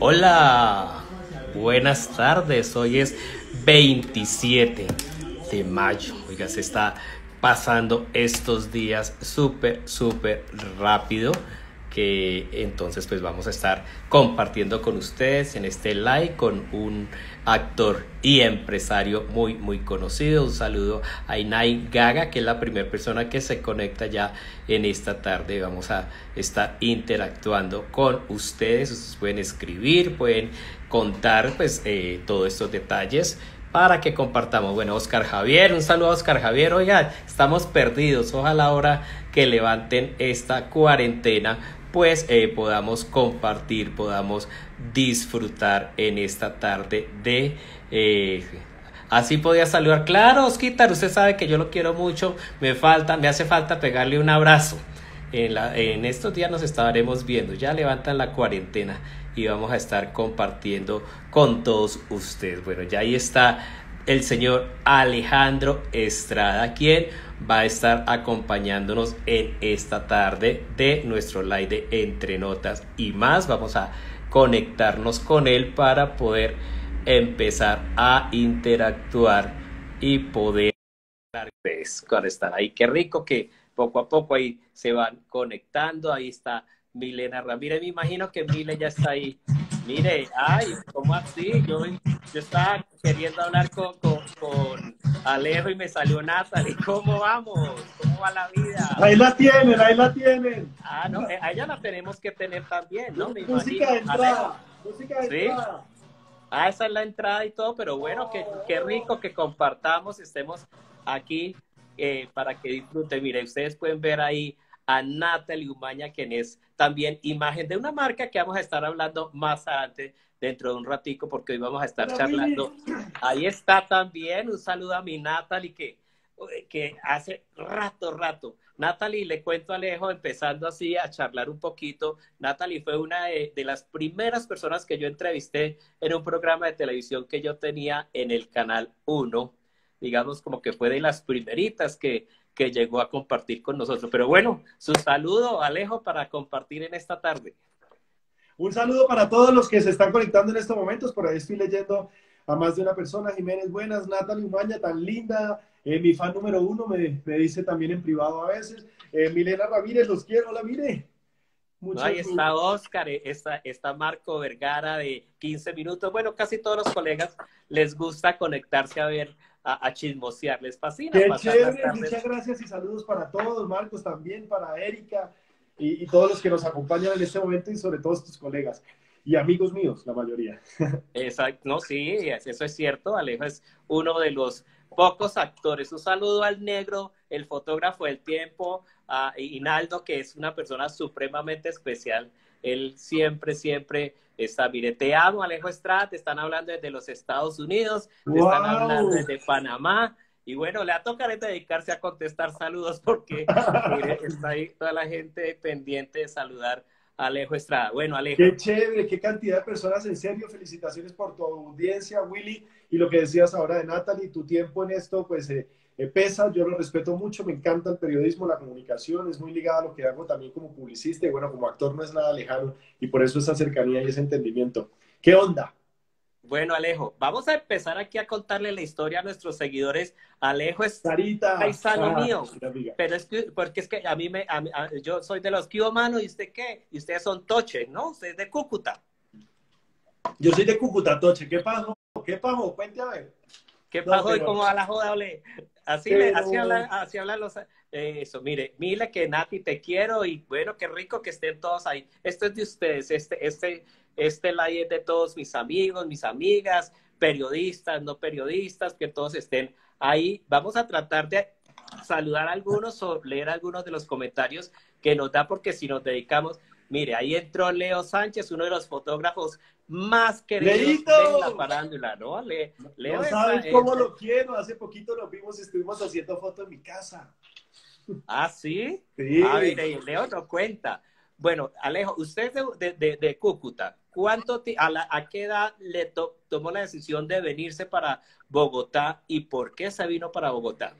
Hola, buenas tardes. Hoy es 27 de mayo. Oiga, se está pasando estos días súper, súper rápido que entonces pues vamos a estar compartiendo con ustedes en este live con un actor y empresario muy muy conocido. Un saludo a Inai Gaga, que es la primera persona que se conecta ya en esta tarde. Vamos a estar interactuando con ustedes. Ustedes pueden escribir, pueden contar pues eh, todos estos detalles para que compartamos. Bueno, Oscar Javier, un saludo a Oscar Javier. Oiga, estamos perdidos. Ojalá ahora que levanten esta cuarentena pues eh, podamos compartir, podamos disfrutar en esta tarde de... Eh, así podía saludar. Claro, Osquitar, usted sabe que yo lo quiero mucho, me falta, me hace falta pegarle un abrazo. En, la, en estos días nos estaremos viendo, ya levantan la cuarentena y vamos a estar compartiendo con todos ustedes. Bueno, ya ahí está el señor Alejandro Estrada, quien va a estar acompañándonos en esta tarde de nuestro live de Entre Notas y más. Vamos a conectarnos con él para poder empezar a interactuar y poder estar ahí. Qué rico que poco a poco ahí se van conectando. Ahí está Milena Ramírez. Me imagino que Mile ya está ahí Mire, ay, ¿cómo así? Yo, yo estaba queriendo hablar con, con, Alejo y me salió Natalie. ¿Cómo vamos? ¿Cómo va la vida? Ahí la tienen, ahí la tienen. Ah, no, eh, a ella la tenemos que tener también, ¿no? Me música de entrada, música de ¿Sí? Ah, esa es la entrada y todo, pero bueno, qué, qué rico que compartamos, estemos aquí eh, para que disfruten. Mire, ustedes pueden ver ahí a Natalie Umaña, quien es también imagen de una marca que vamos a estar hablando más adelante dentro de un ratico, porque hoy vamos a estar charlando. Ahí está también, un saludo a mi Natalie, que, que hace rato, rato. Natalie, le cuento a Alejo, empezando así a charlar un poquito. Natalie fue una de, de, las primeras personas que yo entrevisté en un programa de televisión que yo tenía en el Canal 1. Digamos como que fue de las primeritas que que llegó a compartir con nosotros. Pero bueno, su saludo, Alejo, para compartir en esta tarde. Un saludo para todos los que se están conectando en estos momentos. Por ahí estoy leyendo a más de una persona. Jiménez, buenas. Natalie Umaña, tan linda. Eh, mi fan número uno me, me, dice también en privado a veces. Eh, Milena Ramírez, los quiero. Hola, mire. Ahí está Oscar, eh, está, está Marco Vergara de 15 minutos. Bueno, casi todos los colegas les gusta conectarse a ver a, chismosear. Les fascina. Qué chévere, muchas gracias y saludos para todos, Marcos también, para Erika y, todos los que nos acompañan en este momento y sobre todo tus colegas y amigos míos, la mayoría. Exacto, no, sí, eso es cierto. Alejo es uno de los pocos actores. Un saludo al negro, el fotógrafo del tiempo, a Inaldo, que es una persona supremamente especial. Él siempre, siempre está, mire, te amo, Alejo Estrada, te están hablando desde los Estados Unidos, te están hablando desde Panamá. Y bueno, le ha tocado dedicarse a contestar saludos porque mire, está ahí toda la gente pendiente de saludar a Alejo Estrada. Bueno, Alejo. Qué chévere, qué cantidad de personas, en serio, felicitaciones por tu audiencia, Willy, y lo que decías ahora de Natalie, tu tiempo en esto, pues eh, pesa, yo lo respeto mucho, me encanta el periodismo, la comunicación, es muy ligada a lo que hago también como publicista y bueno, como actor no es nada lejano y por eso esa cercanía y ese entendimiento. ¿Qué onda? Bueno, Alejo, vamos a empezar aquí a contarle la historia a nuestros seguidores. Alejo es Sarita, paisano mío, pero es que, porque es que a mí me, yo soy de los Kiomano y usted qué, y ustedes son Toche, ¿no? Usted es de Cúcuta. Yo soy de Cúcuta, Toche, ¿qué pasó? ¿Qué pasó? Cuente a ver. ¿Qué pasó y cómo va la joda, ole? Así, así, hablan, así hablan los... Eso, mire, mire que Nati, te quiero y bueno, qué rico que estén todos ahí. Esto es de ustedes, este, este, este live es de todos mis amigos, mis amigas, periodistas, no periodistas, que todos estén ahí. Vamos a tratar de saludar a algunos o leer algunos de los comentarios que nos da, porque si nos dedicamos, mire, ahí entró Leo Sánchez, uno de los fotógrafos más queridos de la parándula, ¿no? Le, no sabes cómo lo quiero. Hace poquito lo vimos, estuvimos haciendo fotos en mi casa. ¿Ah, sí? Sí. Ah, mire, Leo no cuenta. Bueno, Alejo, usted de, de, de Cúcuta, ¿cuánto a, la, ¿a qué edad le tomó la decisión de venirse para Bogotá y por qué se vino para Bogotá?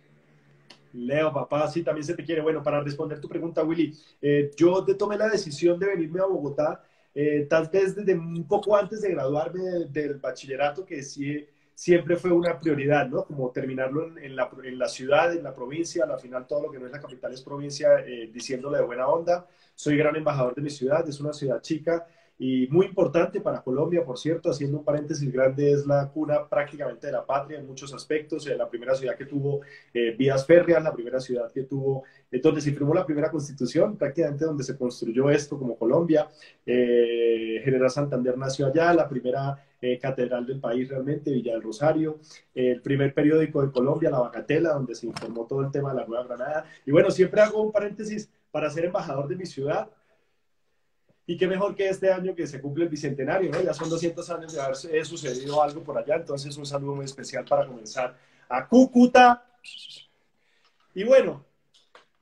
Leo, papá, sí, también se te quiere. Bueno, para responder tu pregunta, Willy, eh, yo tomé la decisión de venirme a Bogotá eh, tal vez desde un poco antes de graduarme del bachillerato, que sí, siempre fue una prioridad, ¿no? Como terminarlo en, la, en, la, ciudad, en la provincia, al final todo lo que no es la capital es provincia, eh, diciéndole de buena onda. Soy gran embajador de mi ciudad, es una ciudad chica y muy importante para Colombia, por cierto, haciendo un paréntesis grande, es la cuna prácticamente de la patria en muchos aspectos, eh, la primera ciudad que tuvo eh, vías férreas, la primera ciudad que tuvo, eh, donde se firmó la primera constitución, prácticamente donde se construyó esto como Colombia, General Santander nació allá, la primera catedral del país realmente, Villa del Rosario, el primer periódico de Colombia, La Bagatela, donde se informó todo el tema de la Nueva Granada, y bueno, siempre hago un paréntesis para ser embajador de mi ciudad, y qué mejor que este año que se cumple el bicentenario, ¿no? Ya son 200 años de haber sucedido algo por allá, entonces un saludo muy especial para comenzar a Cúcuta. Y bueno,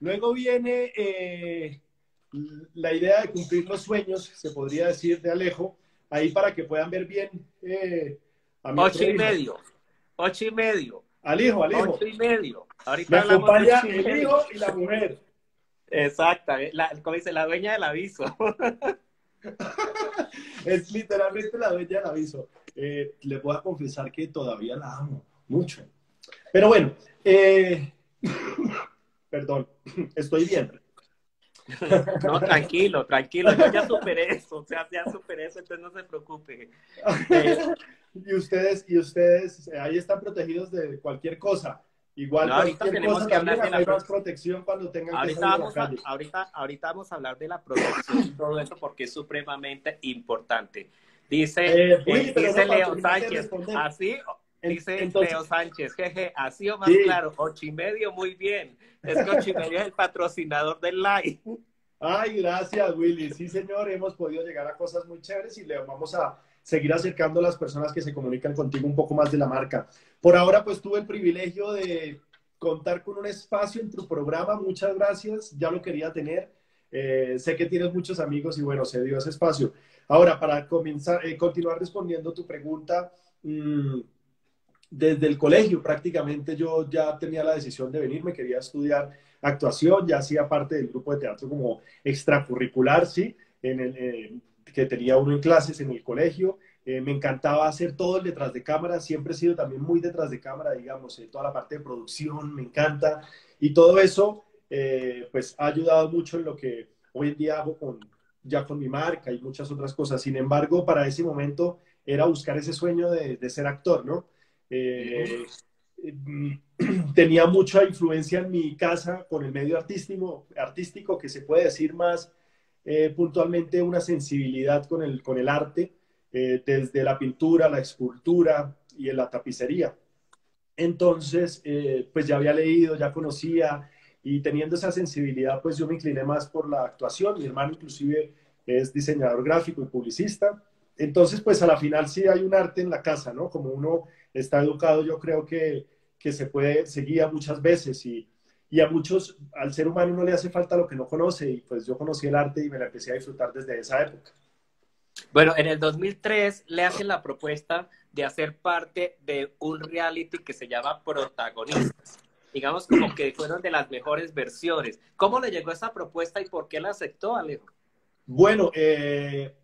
luego viene eh, la idea de cumplir los sueños, se podría decir, de Alejo, ahí para que puedan ver bien eh, a mi Ocho y medio, ocho y medio. Al hijo, al hijo. Ocho y medio. Ahorita Me acompaña el hijo y la mujer. Exacta, la, como dice, la dueña del aviso. es literalmente la dueña del aviso. Eh, le puedo confesar que todavía la amo mucho. Pero bueno, eh, perdón, estoy bien. No, tranquilo, tranquilo, yo ya superé eso, o sea, ya superé eso, entonces no se preocupe. y ustedes, y ustedes ahí están protegidos de cualquier cosa. Igual ahorita tenemos que hablar de la protección cuando tengan ahorita que vamos a, ahorita, ahorita vamos a hablar de la protección y todo eso porque es supremamente importante. Dice, eh, eh, dice Leo Sánchez, así, dice Leo Sánchez, jeje, así o más claro, ocho y medio, muy bien. Es que ocho y medio es el patrocinador del live. Ay, gracias, Willy. Sí, señor, hemos podido llegar a cosas muy chéveres y le vamos a seguir acercando a las personas que se comunican contigo un poco más de la marca. Por ahora, pues tuve el privilegio de contar con un espacio en tu programa. Muchas gracias, ya lo quería tener. Eh, sé que tienes muchos amigos y bueno, se dio ese espacio. Ahora, para comenzar, eh, continuar respondiendo tu pregunta, mm, desde el colegio prácticamente yo ya tenía la decisión de venir, me quería estudiar actuación, ya hacía parte del grupo de teatro como extracurricular, sí, en el, eh, que tenía uno en clases en el colegio. Eh, me encantaba hacer todo el detrás de cámara, siempre he sido también muy detrás de cámara, digamos, eh, toda la parte de producción, me encanta. Y todo eso, eh, pues, ha ayudado mucho en lo que hoy en día hago con, ya con mi marca y muchas otras cosas. Sin embargo, para ese momento era buscar ese sueño de, de ser actor, ¿no? tenía mucha influencia en mi casa con el medio artístico, artístico que se puede decir más eh, puntualmente una sensibilidad con el, con el arte, eh, desde la pintura, la escultura y la tapicería. Entonces, eh, pues ya había leído, ya conocía y teniendo esa sensibilidad, pues yo me incliné más por la actuación. Mi hermano inclusive es diseñador gráfico y publicista. Entonces, pues a la final sí hay un arte en la casa, ¿no? Como uno está educado, yo creo que, que se puede, se guía muchas veces y, y a muchos, al ser humano no le hace falta lo que no conoce y pues yo conocí el arte y me la empecé a disfrutar desde esa época. Bueno, en el 2003 le hacen la propuesta de hacer parte de un reality que se llama Protagonistas. Digamos como que fueron de las mejores versiones. ¿Cómo le llegó esa propuesta y por qué la aceptó, Alejo? Bueno, eh,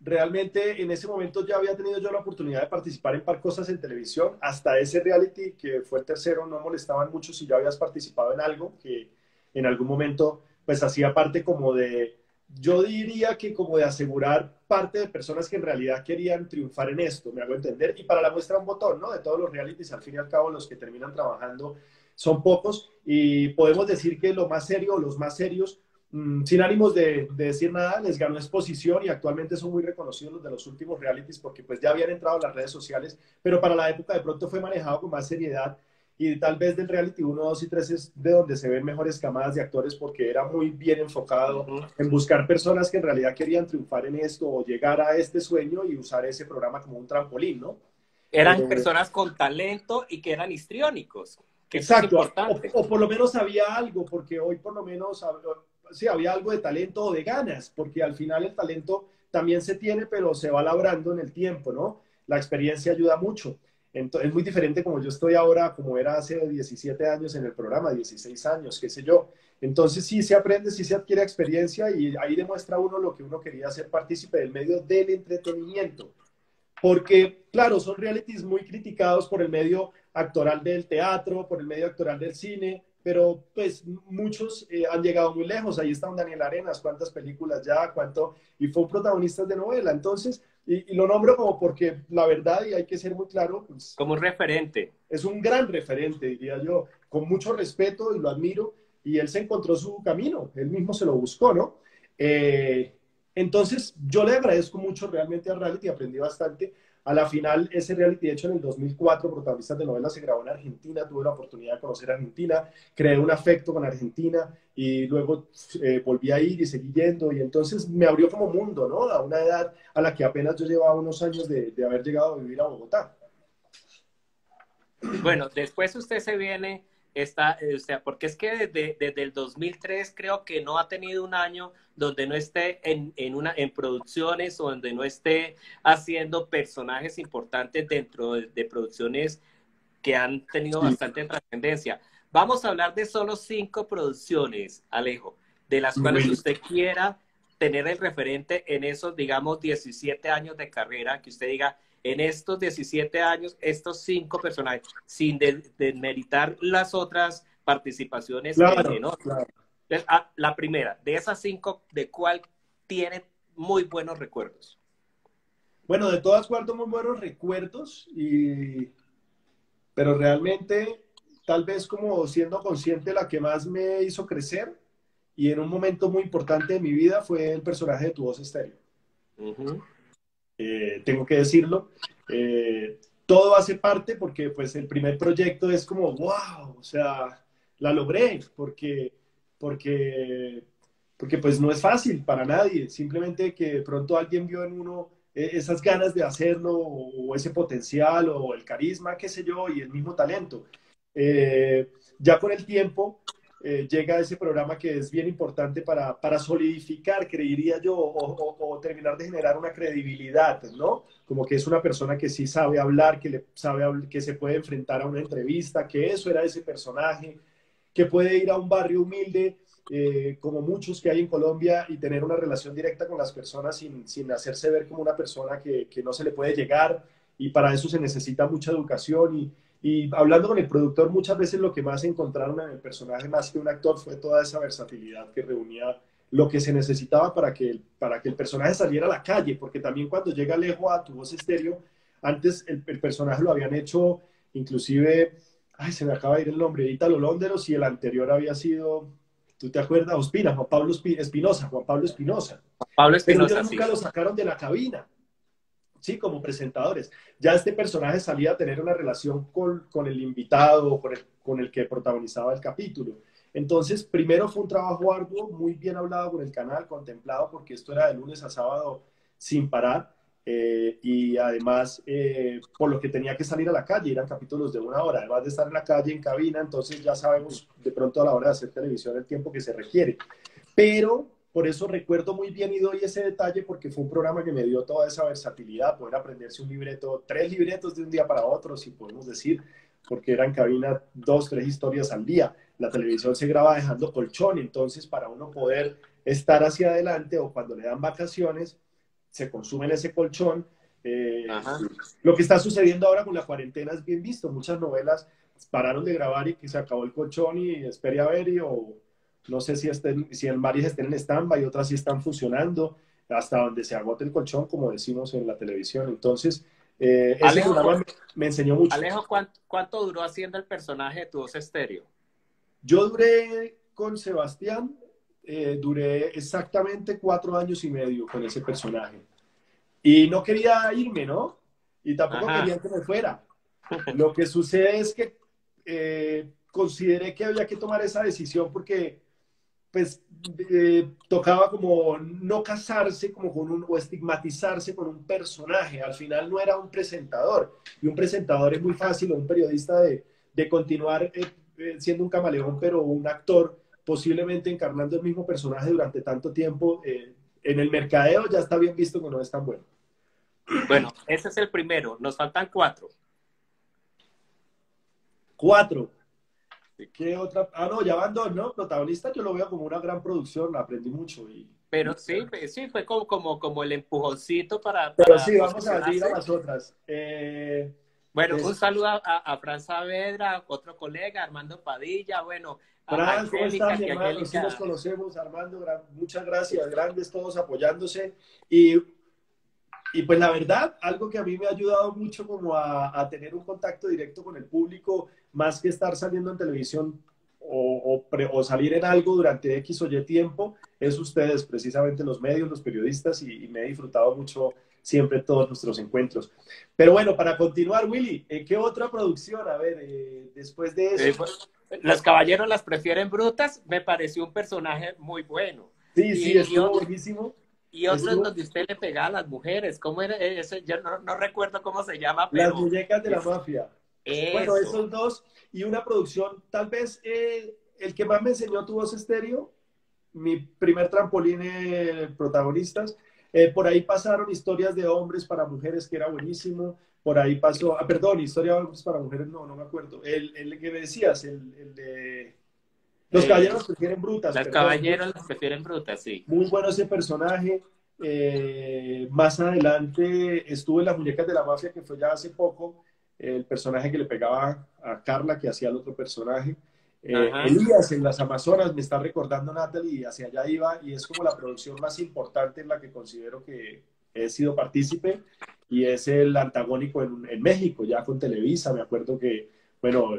realmente en ese momento ya había tenido yo la oportunidad de participar en par cosas en televisión. Hasta ese reality, que fue el tercero, no molestaban mucho si ya habías participado en algo que en algún momento pues hacía parte como de, yo diría que como de asegurar parte de personas que en realidad querían triunfar en esto, me hago entender. Y para la muestra un botón, ¿no? De todos los realities, al fin y al cabo los que terminan trabajando son pocos y podemos decir que lo más serio, los más serios, Mm, sin ánimos de, decir nada, les ganó exposición y actualmente son muy reconocidos los de los últimos realities porque pues ya habían entrado a las redes sociales, pero para la época de pronto fue manejado con más seriedad y tal vez del reality 1, 2 y 3 es de donde se ven mejores camadas de actores porque era muy bien enfocado en buscar personas que en realidad querían triunfar en esto o llegar a este sueño y usar ese programa como un trampolín, ¿no? Eran eh, personas con talento y que eran histriónicos. Que exacto, o, o, por lo menos había algo, porque hoy por lo menos sí, había algo de talento o de ganas, porque al final el talento también se tiene, pero se va labrando en el tiempo, ¿no? La experiencia ayuda mucho. Entonces, es muy diferente como yo estoy ahora, como era hace 17 años en el programa, 16 años, qué sé yo. Entonces sí se aprende, sí se adquiere experiencia y ahí demuestra uno lo que uno quería ser partícipe del medio del entretenimiento. Porque, claro, son realities muy criticados por el medio actoral del teatro, por el medio actoral del cine, pero pues muchos eh, han llegado muy lejos. Ahí está un Daniel Arenas, cuántas películas ya, cuánto, y fue un protagonista de novela. Entonces, y, lo nombro como porque la verdad, y hay que ser muy claro, pues, como un referente. Es un gran referente, diría yo, con mucho respeto y lo admiro, y él se encontró su camino, él mismo se lo buscó, ¿no? Eh, entonces, yo le agradezco mucho realmente a reality, aprendí bastante. A la final, ese reality, hecho, en el 2004, protagonistas de novela, se grabó en Argentina, tuve la oportunidad de conocer Argentina, creé un afecto con Argentina y luego eh, volví a ir y seguí yendo y entonces me abrió como mundo, ¿no? A una edad a la que apenas yo llevaba unos años de, de haber llegado a vivir a Bogotá. Bueno, después usted se viene está, eh, o sea, porque es que desde, desde, el 2003 creo que no ha tenido un año donde no esté en, en, una, en producciones o donde no esté haciendo personajes importantes dentro de, producciones que han tenido bastante trascendencia. Vamos a hablar de solo cinco producciones, Alejo, de las cuales usted quiera tener el referente en esos, digamos, 17 años de carrera, que usted diga, en estos 17 años, estos cinco personajes, sin desmeritar las otras participaciones. Claro, ah, la primera, de esas cinco, ¿de cuál tiene muy buenos recuerdos? Bueno, de todas guardo muy buenos recuerdos, y... pero realmente, tal vez como siendo consciente, la que más me hizo crecer y en un momento muy importante de mi vida fue el personaje de Tu Voz Estéreo. Eh, tengo que decirlo. Eh, todo hace parte porque pues el primer proyecto es como, wow, o sea, la logré, porque, porque, porque pues no es fácil para nadie, simplemente que de pronto alguien vio en uno eh, esas ganas de hacerlo o, ese potencial o el carisma, qué sé yo, y el mismo talento. ya con el tiempo eh, llega ese programa que es bien importante para, para solidificar, creería yo, o, terminar de generar una credibilidad, ¿no? Como que es una persona que sí sabe hablar, que, le sabe, que se puede enfrentar a una entrevista, que eso era ese personaje, que puede ir a un barrio humilde, eh, como muchos que hay en Colombia, y tener una relación directa con las personas sin, sin hacerse ver como una persona que, que no se le puede llegar, y para eso se necesita mucha educación y y hablando con el productor, muchas veces lo que más encontraron en el personaje, más que un actor, fue toda esa versatilidad que reunía lo que se necesitaba para que, el, para que el personaje saliera a la calle, porque también cuando llega Alejo a tu voz estéreo, antes el, personaje lo habían hecho, inclusive, ay, se me acaba de ir el nombre, Ítalo Londeros, y el anterior había sido, ¿tú te acuerdas? Ospina, Juan Pablo Espinosa, Juan Pablo Espinosa. Pablo Espinosa, Pero nunca lo sacaron de la cabina sí, como presentadores. Ya este personaje salía a tener una relación con, con el invitado, con el, con el que protagonizaba el capítulo. Entonces, primero fue un trabajo arduo, muy bien hablado con el canal, contemplado, porque esto era de lunes a sábado sin parar. Eh, y además, eh, por lo que tenía que salir a la calle, eran capítulos de una hora, además de estar en la calle, en cabina, entonces ya sabemos de pronto a la hora de hacer televisión el tiempo que se requiere. Pero por eso recuerdo muy bien y doy ese detalle porque fue un programa que me dio toda esa versatilidad, poder aprenderse un libreto, tres libretos de un día para otro, si podemos decir, porque eran cabina dos, tres historias al día. La televisión se graba dejando colchón, entonces para uno poder estar hacia adelante o cuando le dan vacaciones, se consume en ese colchón. Eh, lo que está sucediendo ahora con la cuarentena es bien visto. Muchas novelas pararon de grabar y que se acabó el colchón y esperé a ver y o no sé si, estén, si en varias estén en stand-by, otras sí están funcionando, hasta donde se agote el colchón, como decimos en la televisión. Entonces, eh, Alejo, me, enseñó mucho. Alejo, ¿cuánto, duró haciendo el personaje de tu voz estéreo? Yo duré con Sebastián, eh, duré exactamente cuatro años y medio con ese personaje. Y no quería irme, ¿no? Y tampoco quería que me fuera. Lo que sucede es que eh, consideré que había que tomar esa decisión porque pues eh, tocaba como no casarse como con un, o estigmatizarse con un personaje. Al final no era un presentador. Y un presentador es muy fácil, o un periodista de, de continuar eh, eh, siendo un camaleón, pero un actor posiblemente encarnando el mismo personaje durante tanto tiempo. en el mercadeo ya está bien visto que no es tan bueno. Bueno, ese es el primero. Nos faltan cuatro. Cuatro. ¿Qué otra? Ah, no, ya van dos, ¿no? Protagonista yo lo veo como una gran producción, aprendí mucho. Y... Pero sí, sí, fue como, como, como el empujoncito para... Pero sí, vamos a ir a las otras. Eh, bueno, un saludo a, a, Fran Saavedra, otro colega, Armando Padilla, bueno... Fran, ¿cómo estás, mi hermano? Sí nos conocemos, Armando, muchas gracias, grandes todos apoyándose. Y y pues la verdad, algo que a mí me ha ayudado mucho como a, a tener un contacto directo con el público, más que estar saliendo en televisión o, o, salir en algo durante X o Y tiempo, es ustedes, precisamente los medios, los periodistas, y, me he disfrutado mucho siempre todos nuestros encuentros. Pero bueno, para continuar, Willy, ¿qué otra producción? A ver, eh, después de eso... Pues, los caballeros las prefieren brutas, me pareció un personaje muy bueno. Sí, sí, estuvo buenísimo. Y otro en donde usted le pegaba a las mujeres. ¿Cómo era ese? Yo no, recuerdo cómo se llama, pero... Las muñecas de la mafia. Bueno, esos dos. Y una producción, tal vez eh, el que más me enseñó tu voz estéreo, mi primer trampolín eh, protagonistas. Eh, por ahí pasaron historias de hombres para mujeres, que era buenísimo. Por ahí pasó, ah, perdón, historia de hombres para mujeres, no, no me acuerdo. El, el que me decías, el, el de los caballeros prefieren brutas. Los caballeros prefieren brutas, sí. Muy bueno ese personaje. Eh, más adelante estuvo en Las Muñecas de la Mafia, que fue ya hace poco, el personaje que le pegaba a Carla, que hacía el otro personaje. Eh, Elías en las Amazonas, me está recordando Natalie, y hacia allá iba, y es como la producción más importante en la que considero que he sido partícipe, y es el antagónico en, en México, ya con Televisa. Me acuerdo que bueno,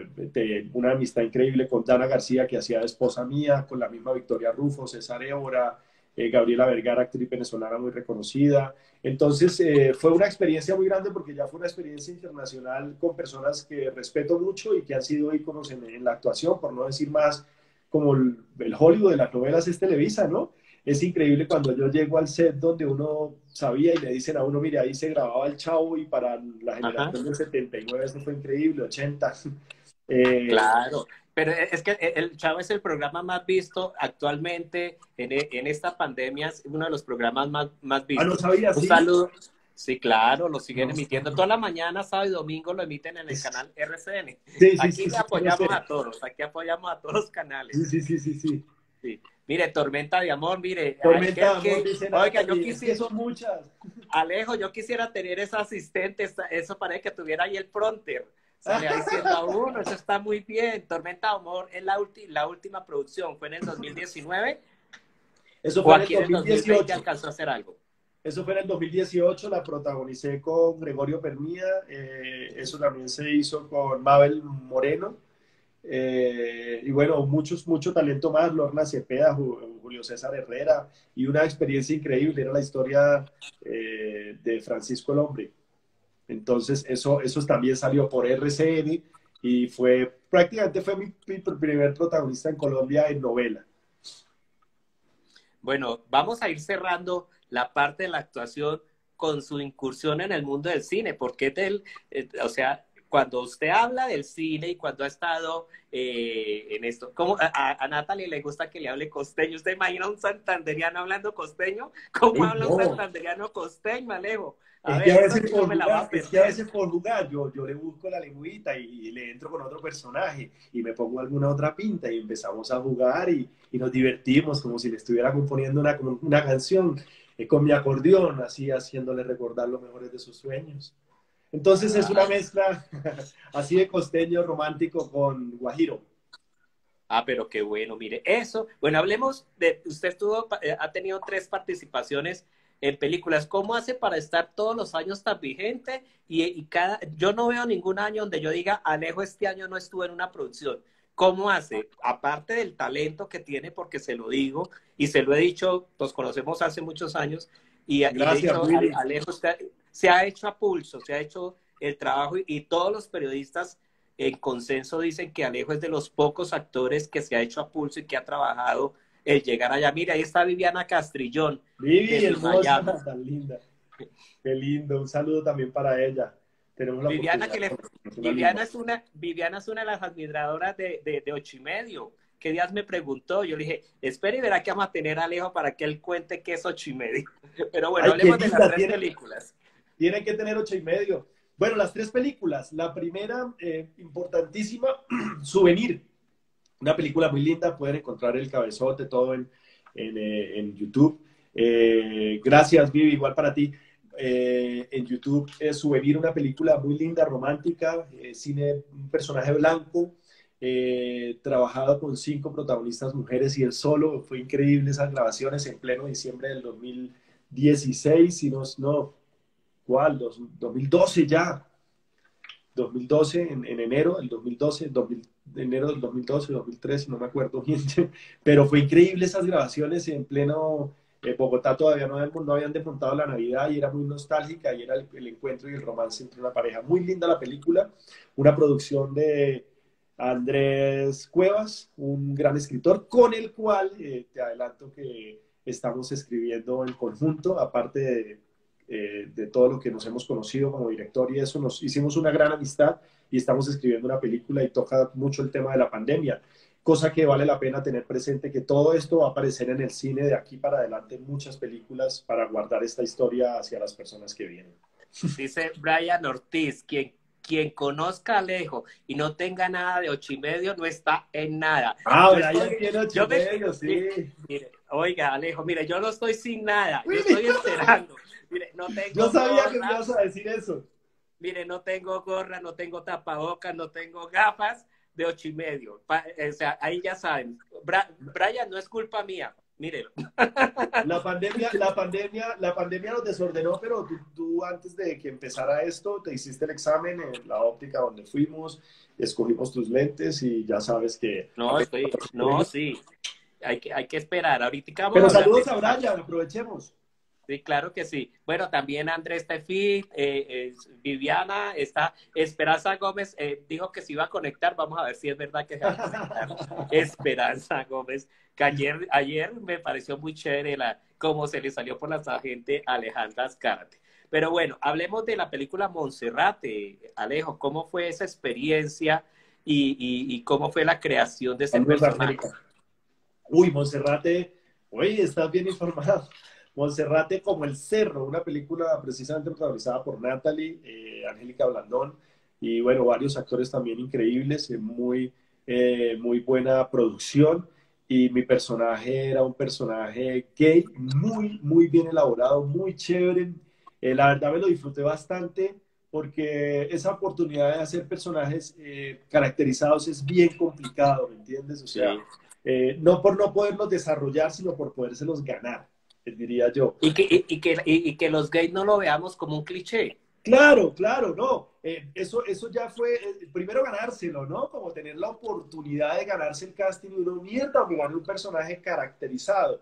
una amistad increíble con Dana García, que hacía de esposa mía, con la misma Victoria Rufo, César Évora, eh, Gabriela Vergara, actriz venezolana muy reconocida. Entonces, eh, fue una experiencia muy grande porque ya fue una experiencia internacional con personas que respeto mucho y que han sido íconos en, en la actuación, por no decir más, como el, el Hollywood de las novelas es Televisa, ¿no? es increíble cuando yo llego al set donde uno sabía y le dicen a uno, mire, ahí se grababa el chavo y para la generación del 79 eso fue increíble, 80. Eh, claro, pero es que el Chavo es el programa más visto actualmente en, en esta pandemia, es uno de los programas más, más vistos. Ah, no sabía, Un saludo. Sí, claro, lo siguen emitiendo. Toda la mañana, sábado y domingo lo emiten en el canal RCN. Sí, aquí apoyamos a todos, aquí apoyamos a todos los canales. Sí, sí, sí, sí. sí. Mire, Tormenta de Amor, mire. Tormenta de Amor, Oiga, yo quisiera. son muchas. Alejo, yo quisiera tener esa asistente, eso para que tuviera ahí el pronter. Sale diciendo a uno, eso está muy bien. Tormenta de Amor es la, la última producción, fue en el 2019. Eso fue en el 2018. alcanzó a hacer algo. Eso fue en el 2018, la protagonicé con Gregorio Permía, eh, eso también se hizo con Mabel Moreno eh, y bueno, muchos, mucho talento más, Lorna Cepeda, Julio César Herrera, y una experiencia increíble, era la historia eh, de Francisco el Hombre. Entonces, eso, eso también salió por RCN y fue, prácticamente fue mi, mi primer protagonista en Colombia en novela. Bueno, vamos a ir cerrando la parte de la actuación con su incursión en el mundo del cine, porque del, eh, o sea, cuando usted habla del cine y cuando ha estado eh, en esto, como a, a, Natalie le gusta que le hable costeño, ¿usted imagina un santanderiano hablando costeño? ¿Cómo habla un santanderiano costeño, Alejo? A es, que a veces por lugar, es que a veces por lugar yo, yo le busco la lengüita y, le entro con otro personaje y me pongo alguna otra pinta y empezamos a jugar y, y nos divertimos como si le estuviera componiendo una, una canción eh, con mi acordeón, así haciéndole recordar los mejores de sus sueños. Entonces es una mezcla así de costeño romántico con guajiro. Ah, pero qué bueno, mire, eso. Bueno, hablemos de, usted estuvo, eh, ha tenido tres participaciones en películas. ¿Cómo hace para estar todos los años tan vigente? Y, cada, yo no veo ningún año donde yo diga, Alejo, este año no estuvo en una producción. ¿Cómo hace? Aparte del talento que tiene, porque se lo digo y se lo he dicho, nos conocemos hace muchos años, y, Gracias, Alejo, se ha hecho a pulso, se ha hecho el trabajo y, todos los periodistas en consenso dicen que Alejo es de los pocos actores que se ha hecho a pulso y que ha trabajado el llegar allá. Mira, ahí está Viviana Castrillón. Vivi, hermosa, tan linda. Qué lindo, un saludo también para ella. Tenemos Viviana, que Viviana, es una, Viviana es una de las admiradoras de, de, ocho y medio. ¿Qué días me preguntó? Yo le dije, espera y verá que vamos a tener a Alejo para que él cuente qué es ocho y medio. Pero bueno, hablemos de las tres películas tienen que tener ocho y medio. Bueno, las tres películas. La primera, eh, importantísima, Souvenir. Una película muy linda, pueden encontrar el cabezote, todo en, en, en YouTube. gracias, Vivi, igual para ti. en YouTube es Souvenir, una película muy linda, romántica, cine, un personaje blanco, eh, trabajado con cinco protagonistas mujeres y él solo. Fue increíble esas grabaciones en pleno diciembre del 2016, y no, no ¿cuál? 2012 ya. 2012, en, enero del 2012, enero del 2012, 2013, no me acuerdo bien, pero fue increíble esas grabaciones en pleno eh, Bogotá todavía no habían, no habían desmontado la Navidad y era muy nostálgica y era el, encuentro y el romance entre una pareja. Muy linda la película, una producción de Andrés Cuevas, un gran escritor con el cual eh, te adelanto que estamos escribiendo en conjunto, aparte eh, de, todo lo que nos hemos conocido como director y eso, nos hicimos una gran amistad y estamos escribiendo una película y toca mucho el tema de la pandemia, cosa que vale la pena tener presente que todo esto va a aparecer en el cine de aquí para adelante, muchas películas para guardar esta historia hacia las personas que vienen. Dice Brian Ortiz, quien quien conozca a Alejo y no tenga nada de ocho y medio no está en nada. Ah, ya tiene ocho y medio, sí. Mire, oiga, Alejo, mire, yo no estoy sin nada, yo estoy esperando. Mire, no tengo Yo sabía que me ibas a decir eso. Mire, no tengo gorra, no tengo tapabocas, no tengo gafas de ocho y medio. o sea, ahí ya saben. Brian, no es culpa mía. Mire. La pandemia, la pandemia, la pandemia nos desordenó, pero tú, antes de que empezara esto, te hiciste el examen en la óptica donde fuimos, escogimos tus lentes y ya sabes que. No, estoy, no, sí. Hay que, hay que esperar. Ahorita Pero saludos a Brian, aprovechemos. Sí, claro que sí. Bueno, también Andrés Tefi, eh, Viviana, está, Esperanza Gómez eh, dijo que se iba a conectar. Vamos a ver si es verdad que se va a conectar. Esperanza Gómez, que ayer, ayer me pareció muy chévere la, cómo se le salió por la gente Alejandra Azcárate. Pero bueno, hablemos de la película Monserrate. Alejo, ¿cómo fue esa experiencia y, y, cómo fue la creación de ese personaje? Uy, Monserrate, oye, estás bien informado. Monserrate como el Cerro, una película precisamente protagonizada por Natalie, eh, Angélica Blandón y bueno, varios actores también increíbles, eh, muy, eh, muy buena producción y mi personaje era un personaje gay, muy, muy bien elaborado, muy chévere. la verdad me lo disfruté bastante porque esa oportunidad de hacer personajes caracterizados es bien complicado, ¿me entiendes? O sea, no por no poderlos desarrollar, sino por podérselos ganar diría yo. Y que, y, que, y, que los gays no lo veamos como un cliché. Claro, claro, no. Eh, eso, eso ya fue, eh, primero ganárselo, ¿no? Como tener la oportunidad de ganarse el casting y uno mierda, me un personaje caracterizado.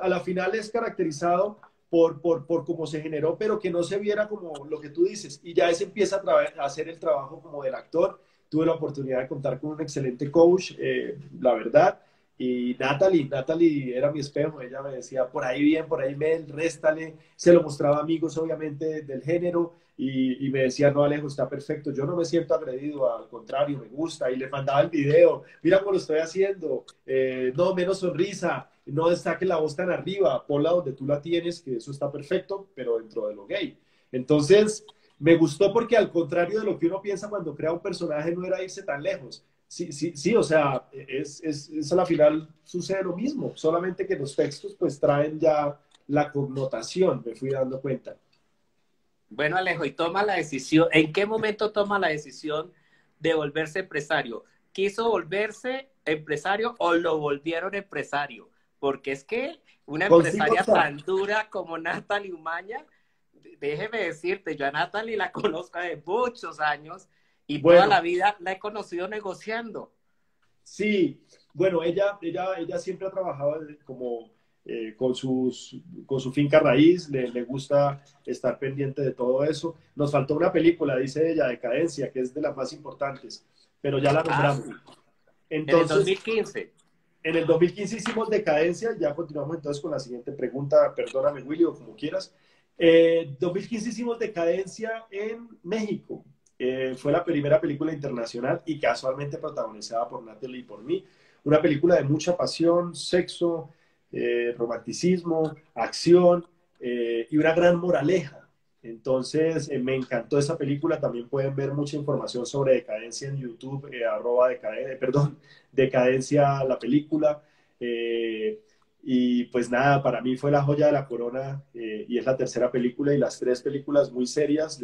A la final es caracterizado por, por, por cómo se generó, pero que no se viera como lo que tú dices. Y ya se empieza a, hacer el trabajo como del actor. Tuve la oportunidad de contar con un excelente coach, eh, la verdad. Y Natalie, Natalie era mi espejo, ella me decía, por ahí bien, por ahí bien, réstale, se lo mostraba a amigos obviamente del género y, me decía, no Alejo, está perfecto, yo no me siento agredido, al contrario, me gusta y le mandaba el video, mira cómo lo estoy haciendo, eh, no, menos sonrisa, no destaque la voz tan arriba, ponla donde tú la tienes, que eso está perfecto, pero dentro de lo gay. Entonces, me gustó porque al contrario de lo que uno piensa cuando crea un personaje, no era irse tan lejos, Sí, sí, sí, o sea, es, es, es, a la final sucede lo mismo, solamente que los textos pues traen ya la connotación, me fui dando cuenta. Bueno, Alejo, y toma la decisión, ¿en qué momento toma la decisión de volverse empresario? ¿Quiso volverse empresario o lo volvieron empresario? Porque es que una empresaria tan dura como Natalie Umaña, déjeme decirte, yo a Natalie la conozco de muchos años y toda la vida la he conocido negociando. Sí, bueno, ella, ella, ella siempre ha trabajado como eh, con, sus, con su finca raíz, le, le, gusta estar pendiente de todo eso. Nos faltó una película, dice ella, Decadencia, que es de las más importantes, pero ya la ah, nombramos. Entonces, en el 2015. En el 2015 hicimos Decadencia, ya continuamos entonces con la siguiente pregunta, perdóname Willy, o como quieras. En 2015 hicimos Decadencia en México, eh, fue la primera película internacional y casualmente protagonizada por Natalie y por mí. Una película de mucha pasión, sexo, eh, romanticismo, acción eh, y una gran moraleja. Entonces, me encantó esa película. También pueden ver mucha información sobre Decadencia en YouTube, arroba decadencia, perdón, Decadencia la película. y pues nada, para mí fue la joya de la corona y es la tercera película y las tres películas muy serias,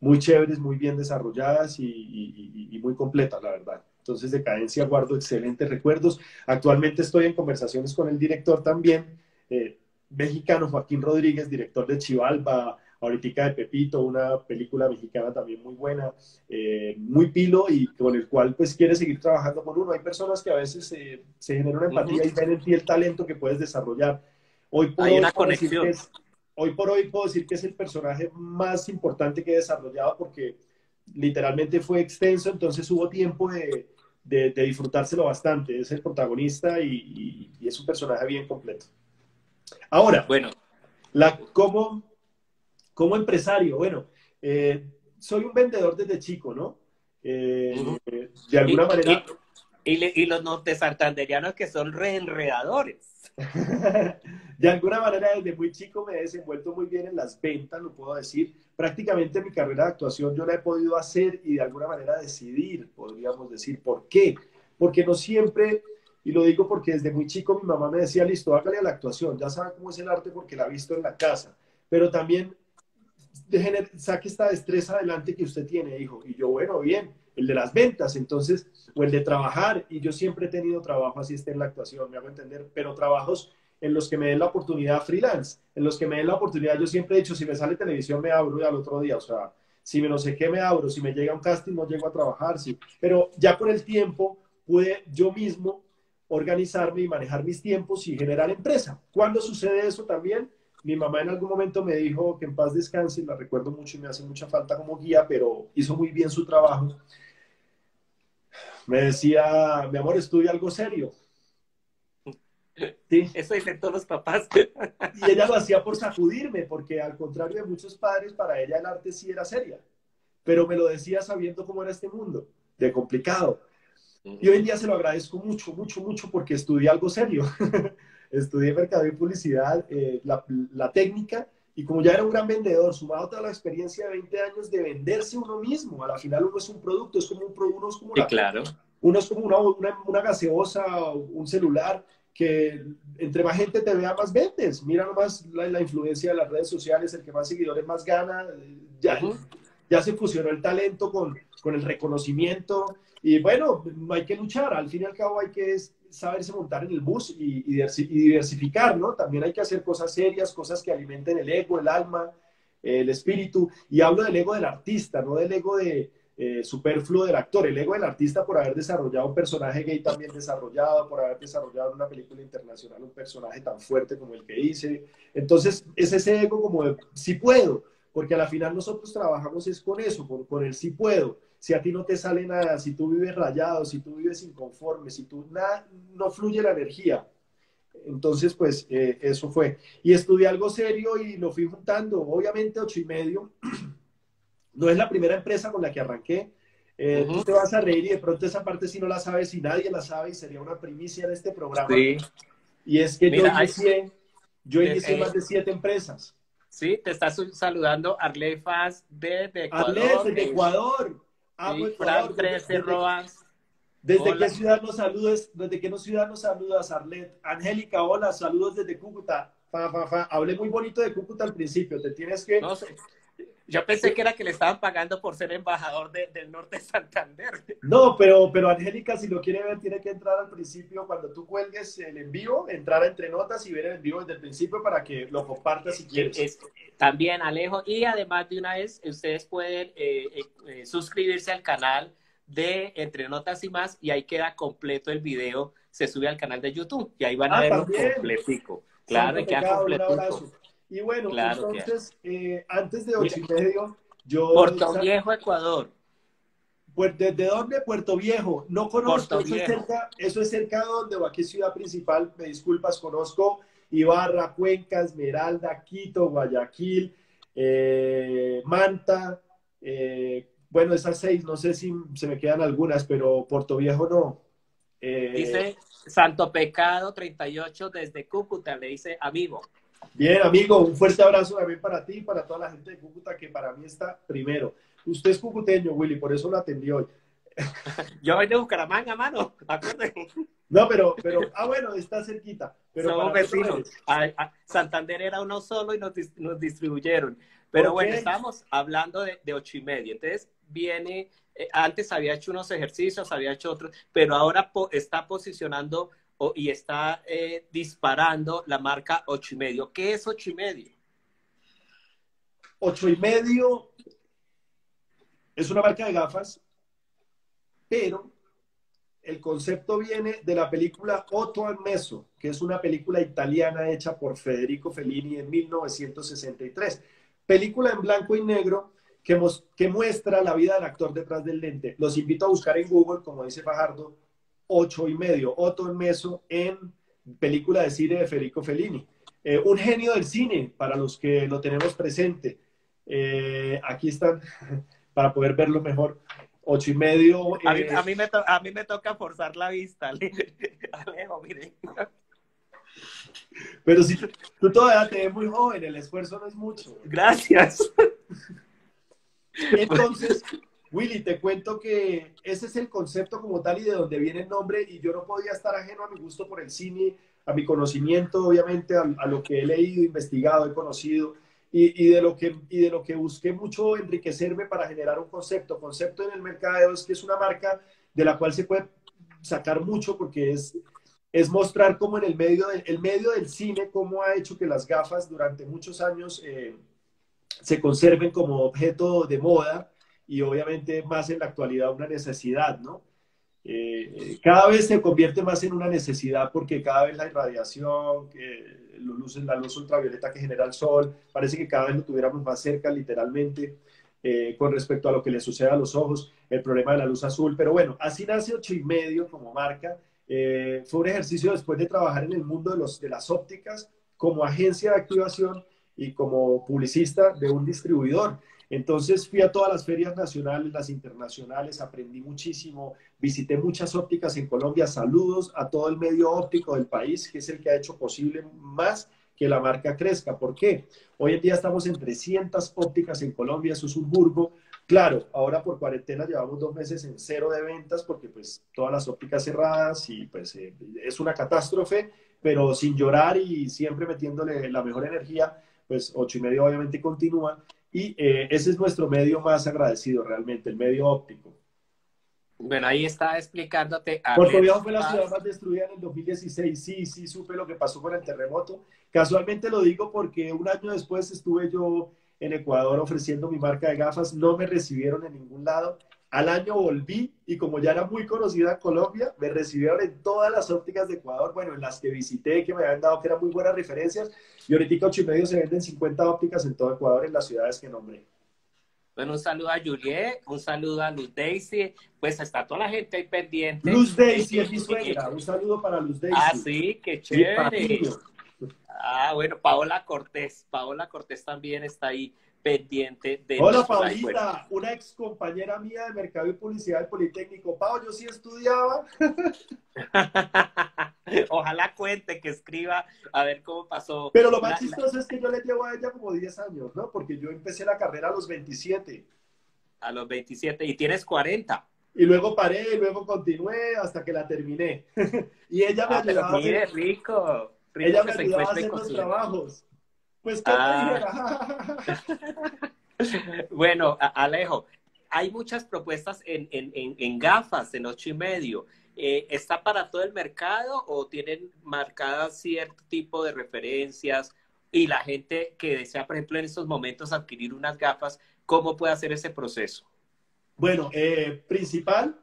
muy chéveres, muy bien desarrolladas y, y muy completas, la verdad. Entonces, Decadencia guardo excelentes recuerdos. Actualmente estoy en conversaciones con el director también, eh, mexicano Joaquín Rodríguez, director de Chivalba, ahorita de Pepito, una película mexicana también muy buena, eh, muy pilo y con el cual pues quiere seguir trabajando con uno. Hay personas que a veces se genera una empatía y ven en ti el talento que puedes desarrollar. Hoy por Hay hoy, una conexión. Hoy por hoy puedo decir que es el personaje más importante que he desarrollado porque literalmente fue extenso, entonces hubo tiempo de, de, disfrutárselo bastante. Es el protagonista y, es un personaje bien completo. Ahora, bueno, la, como, como empresario, bueno, eh, soy un vendedor desde chico, ¿no? Eh, de alguna manera... Y, los norte santanderianos que son reenredadores. de alguna manera, desde muy chico me he desenvuelto muy bien en las ventas, lo puedo decir. Prácticamente mi carrera de actuación yo la he podido hacer y de alguna manera decidir, podríamos decir. ¿Por qué? Porque no siempre, y lo digo porque desde muy chico mi mamá me decía, listo, hágale a la actuación, ya sabe cómo es el arte porque la ha visto en la casa. Pero también saque esta destreza adelante que usted tiene, hijo. Y yo, bueno, bien, el de las ventas, entonces, o el de trabajar, y yo siempre he tenido trabajo, así está en la actuación, me hago entender, pero trabajos en los que me den la oportunidad freelance, en los que me den la oportunidad, yo siempre he dicho, si me sale televisión me abro y al otro día, o sea, si me no sé qué me abro, si me llega un casting no llego a trabajar, sí, pero ya con el tiempo pude yo mismo organizarme y manejar mis tiempos y generar empresa. ¿Cuándo sucede eso también? Mi mamá en algún momento me dijo que en paz descanse, la recuerdo mucho y me hace mucha falta como guía, pero hizo muy bien su trabajo. Me decía, mi amor, estudia algo serio. Sí. Eso dicen todos los papás. Y ella lo hacía por sacudirme, porque al contrario de muchos padres, para ella el arte sí era seria. Pero me lo decía sabiendo cómo era este mundo, de complicado. Y hoy en día se lo agradezco mucho, mucho, mucho, porque estudié algo serio. estudié mercado y publicidad, eh, la, la, técnica, y como ya era un gran vendedor, sumado a toda la experiencia de 20 años de venderse uno mismo, a la final uno es un producto, es como un uno es como, claro. uno es como una, una, una gaseosa, un celular, que entre más gente te vea, más vendes. Mira nomás la, influencia de las redes sociales, el que más seguidores más gana. Ya, ya se fusionó el talento con, con, el reconocimiento. Y bueno, hay que luchar. Al fin y al cabo hay que saberse montar en el bus y, y, diversificar, ¿no? También hay que hacer cosas serias, cosas que alimenten el ego, el alma, el espíritu. Y hablo del ego del artista, no del ego de, eh, superfluo del actor, el ego del artista por haber desarrollado un personaje gay tan bien desarrollado, por haber desarrollado en una película internacional un personaje tan fuerte como el que hice. Entonces, es ese ego como de, sí puedo, porque a la final nosotros trabajamos es con eso, con, con el sí puedo. Si a ti no te sale nada, si tú vives rayado, si tú vives inconforme, si tú nada, no fluye la energía. Entonces, pues eh, eso fue. Y estudié algo serio y lo fui juntando. Obviamente, ocho y medio no es la primera empresa con la que arranqué. Eh, tú te vas a reír y de pronto esa parte sí no la sabes y nadie la sabe y sería una primicia de este programa. Sí. Y es que yo inicié, yo inicié más de siete empresas. Sí, te está saludando Arlefas desde Ecuador. Arlefas desde Ecuador. Amo sí, Ecuador. 13 Roas. ¿Desde qué ciudad nos saludas? ¿Desde qué ciudad nos saludas, Arlet? Angélica, hola, saludos desde Cúcuta. Fa, fa, fa. Hablé muy bonito de Cúcuta al principio, te tienes que... No. Yo pensé que era que le estaban pagando por ser embajador del norte de Santander. No, pero, pero Angélica, si lo quiere ver, tiene que entrar al principio, cuando tú cuelgues el envío, entrar entre notas y ver el envío desde el principio para que lo compartas si quieres. también, Alejo, y además de una vez, ustedes pueden eh, eh, suscribirse al canal de Entre Notas y Más, y ahí queda completo el video, se sube al canal de YouTube, y ahí van a ah, verlo completico. Claro, queda completico. Y bueno, entonces, eh, antes de ocho y medio, yo... Puerto Viejo, Ecuador. ¿Desde dónde? Puerto Viejo. No conozco, eso es, cerca, eso es cerca de donde, o aquí ciudad principal, me disculpas, conozco Ibarra, Cuenca, Esmeralda, Quito, Guayaquil, eh, Manta, eh, bueno, esas seis, no sé si se me quedan algunas, pero Puerto Viejo no. dice Santo Pecado 38 desde Cúcuta, le dice amigo. Bien, amigo, un fuerte abrazo también para ti y para toda la gente de Cúcuta, que para mí está primero. Usted es cucuteño, Willy, por eso lo atendí hoy. Yo voy de Bucaramanga, mano. No, pero, pero, ah, bueno, está cerquita. Pero Somos vecinos. Santander era uno solo y nos, nos distribuyeron. Pero bueno, estábamos hablando de, de, ocho y medio. Entonces viene, eh, antes había hecho unos ejercicios, había hecho otros, pero ahora está posicionando y está eh, disparando la marca ocho y medio. ¿Qué es ocho y medio? Ocho y medio es una marca de gafas, pero el concepto viene de la película Otto Meso, que es una película italiana hecha por Federico Fellini en 1963. Película en blanco y negro que, que muestra la vida del actor detrás del lente. Los invito a buscar en Google, como dice Fajardo, ocho y medio, Otto Meso en película de cine de Federico Fellini. Eh, un genio del cine, para los que lo tenemos presente. Eh, aquí están, para poder verlo mejor ocho y medio. A, mí, a, mí, me a mí me toca forzar la vista, Alejo, miren. Pero si tú todavía te ves muy joven, el esfuerzo no es mucho. Gracias. Entonces, Willy, te cuento que ese es el concepto como tal y de donde viene el nombre y yo no podía estar ajeno a mi gusto por el cine, a mi conocimiento, obviamente, a, lo que he leído, investigado, he conocido y, de lo que, y de lo que busqué mucho enriquecerme para generar un concepto. Concepto en el mercado es que es una marca de la cual se puede sacar mucho porque es, es mostrar cómo en el medio, el medio del cine, cómo ha hecho que las gafas durante muchos años eh, se conserven como objeto de moda y obviamente más en la actualidad una necesidad, ¿no? Eh, cada vez se convierte más en una necesidad porque cada vez la irradiación, que la luz ultravioleta que genera el sol, parece que cada vez lo tuviéramos más cerca literalmente eh, con respecto a lo que le sucede a los ojos, el problema de la luz azul. Pero bueno, así nace ocho y medio como marca. Eh, fue un ejercicio después de trabajar en el mundo de, los, de las ópticas como agencia de activación y como publicista de un distribuidor. Entonces fui a todas las ferias nacionales, las internacionales, aprendí muchísimo, visité muchas ópticas en Colombia, saludos a todo el medio óptico del país, que es el que ha hecho posible más que la marca crezca. ¿Por qué? Hoy en día estamos en 300 ópticas en Colombia, eso es un burgo. Claro, ahora por cuarentena llevamos dos meses en cero de ventas porque pues todas las ópticas cerradas y pues eh, es una catástrofe, pero sin llorar y siempre metiéndole la mejor energía, pues ocho y medio obviamente continúa y eh, ese es nuestro medio más agradecido realmente, el medio óptico. Bueno, ahí está explicándote. Puerto Viejo fue la ciudad más destruida en el 2016. Sí, sí, supe lo que pasó con el terremoto. Casualmente lo digo porque un año después estuve yo en Ecuador ofreciendo mi marca de gafas. No me recibieron en ningún lado. Al año volví y como ya era muy conocida en Colombia, me recibieron en todas las ópticas de Ecuador, bueno, en las que visité, que me habían dado que eran muy buenas referencias. Y ahorita ocho y medio se venden 50 ópticas en todo Ecuador, en las ciudades que nombré. Bueno, un saludo a Juliet, un saludo a Luz Daisy, pues está toda la gente ahí pendiente. Luz Daisy es mi suegra, un saludo para Luz Daisy. Ah, sí, qué chévere. ah, bueno, Paola Cortés, Paola Cortés también está ahí pendiente de... Hola, Paulita, una ex compañera mía de Mercado y Publicidad del Politécnico. Pau, yo sí estudiaba. Ojalá cuente, que escriba, a ver cómo pasó. Pero lo más chistoso es que yo le llevo a ella como 10 años, ¿no? Porque yo empecé la carrera a los 27. A los 27, y tienes 40. Y luego paré, y luego continué hasta que la terminé. y ella me ah, ayudaba a hacer... rico, Ella me ayudaba a hacer los trabajos. Pues, ah. bueno, Alejo, hay muchas propuestas en, en, en, gafas, en ocho y medio. Eh, ¿Está para todo el mercado o tienen marcadas cierto tipo de referencias? Y la gente que desea, por ejemplo, en estos momentos adquirir unas gafas, ¿cómo puede hacer ese proceso? Bueno, eh, principal,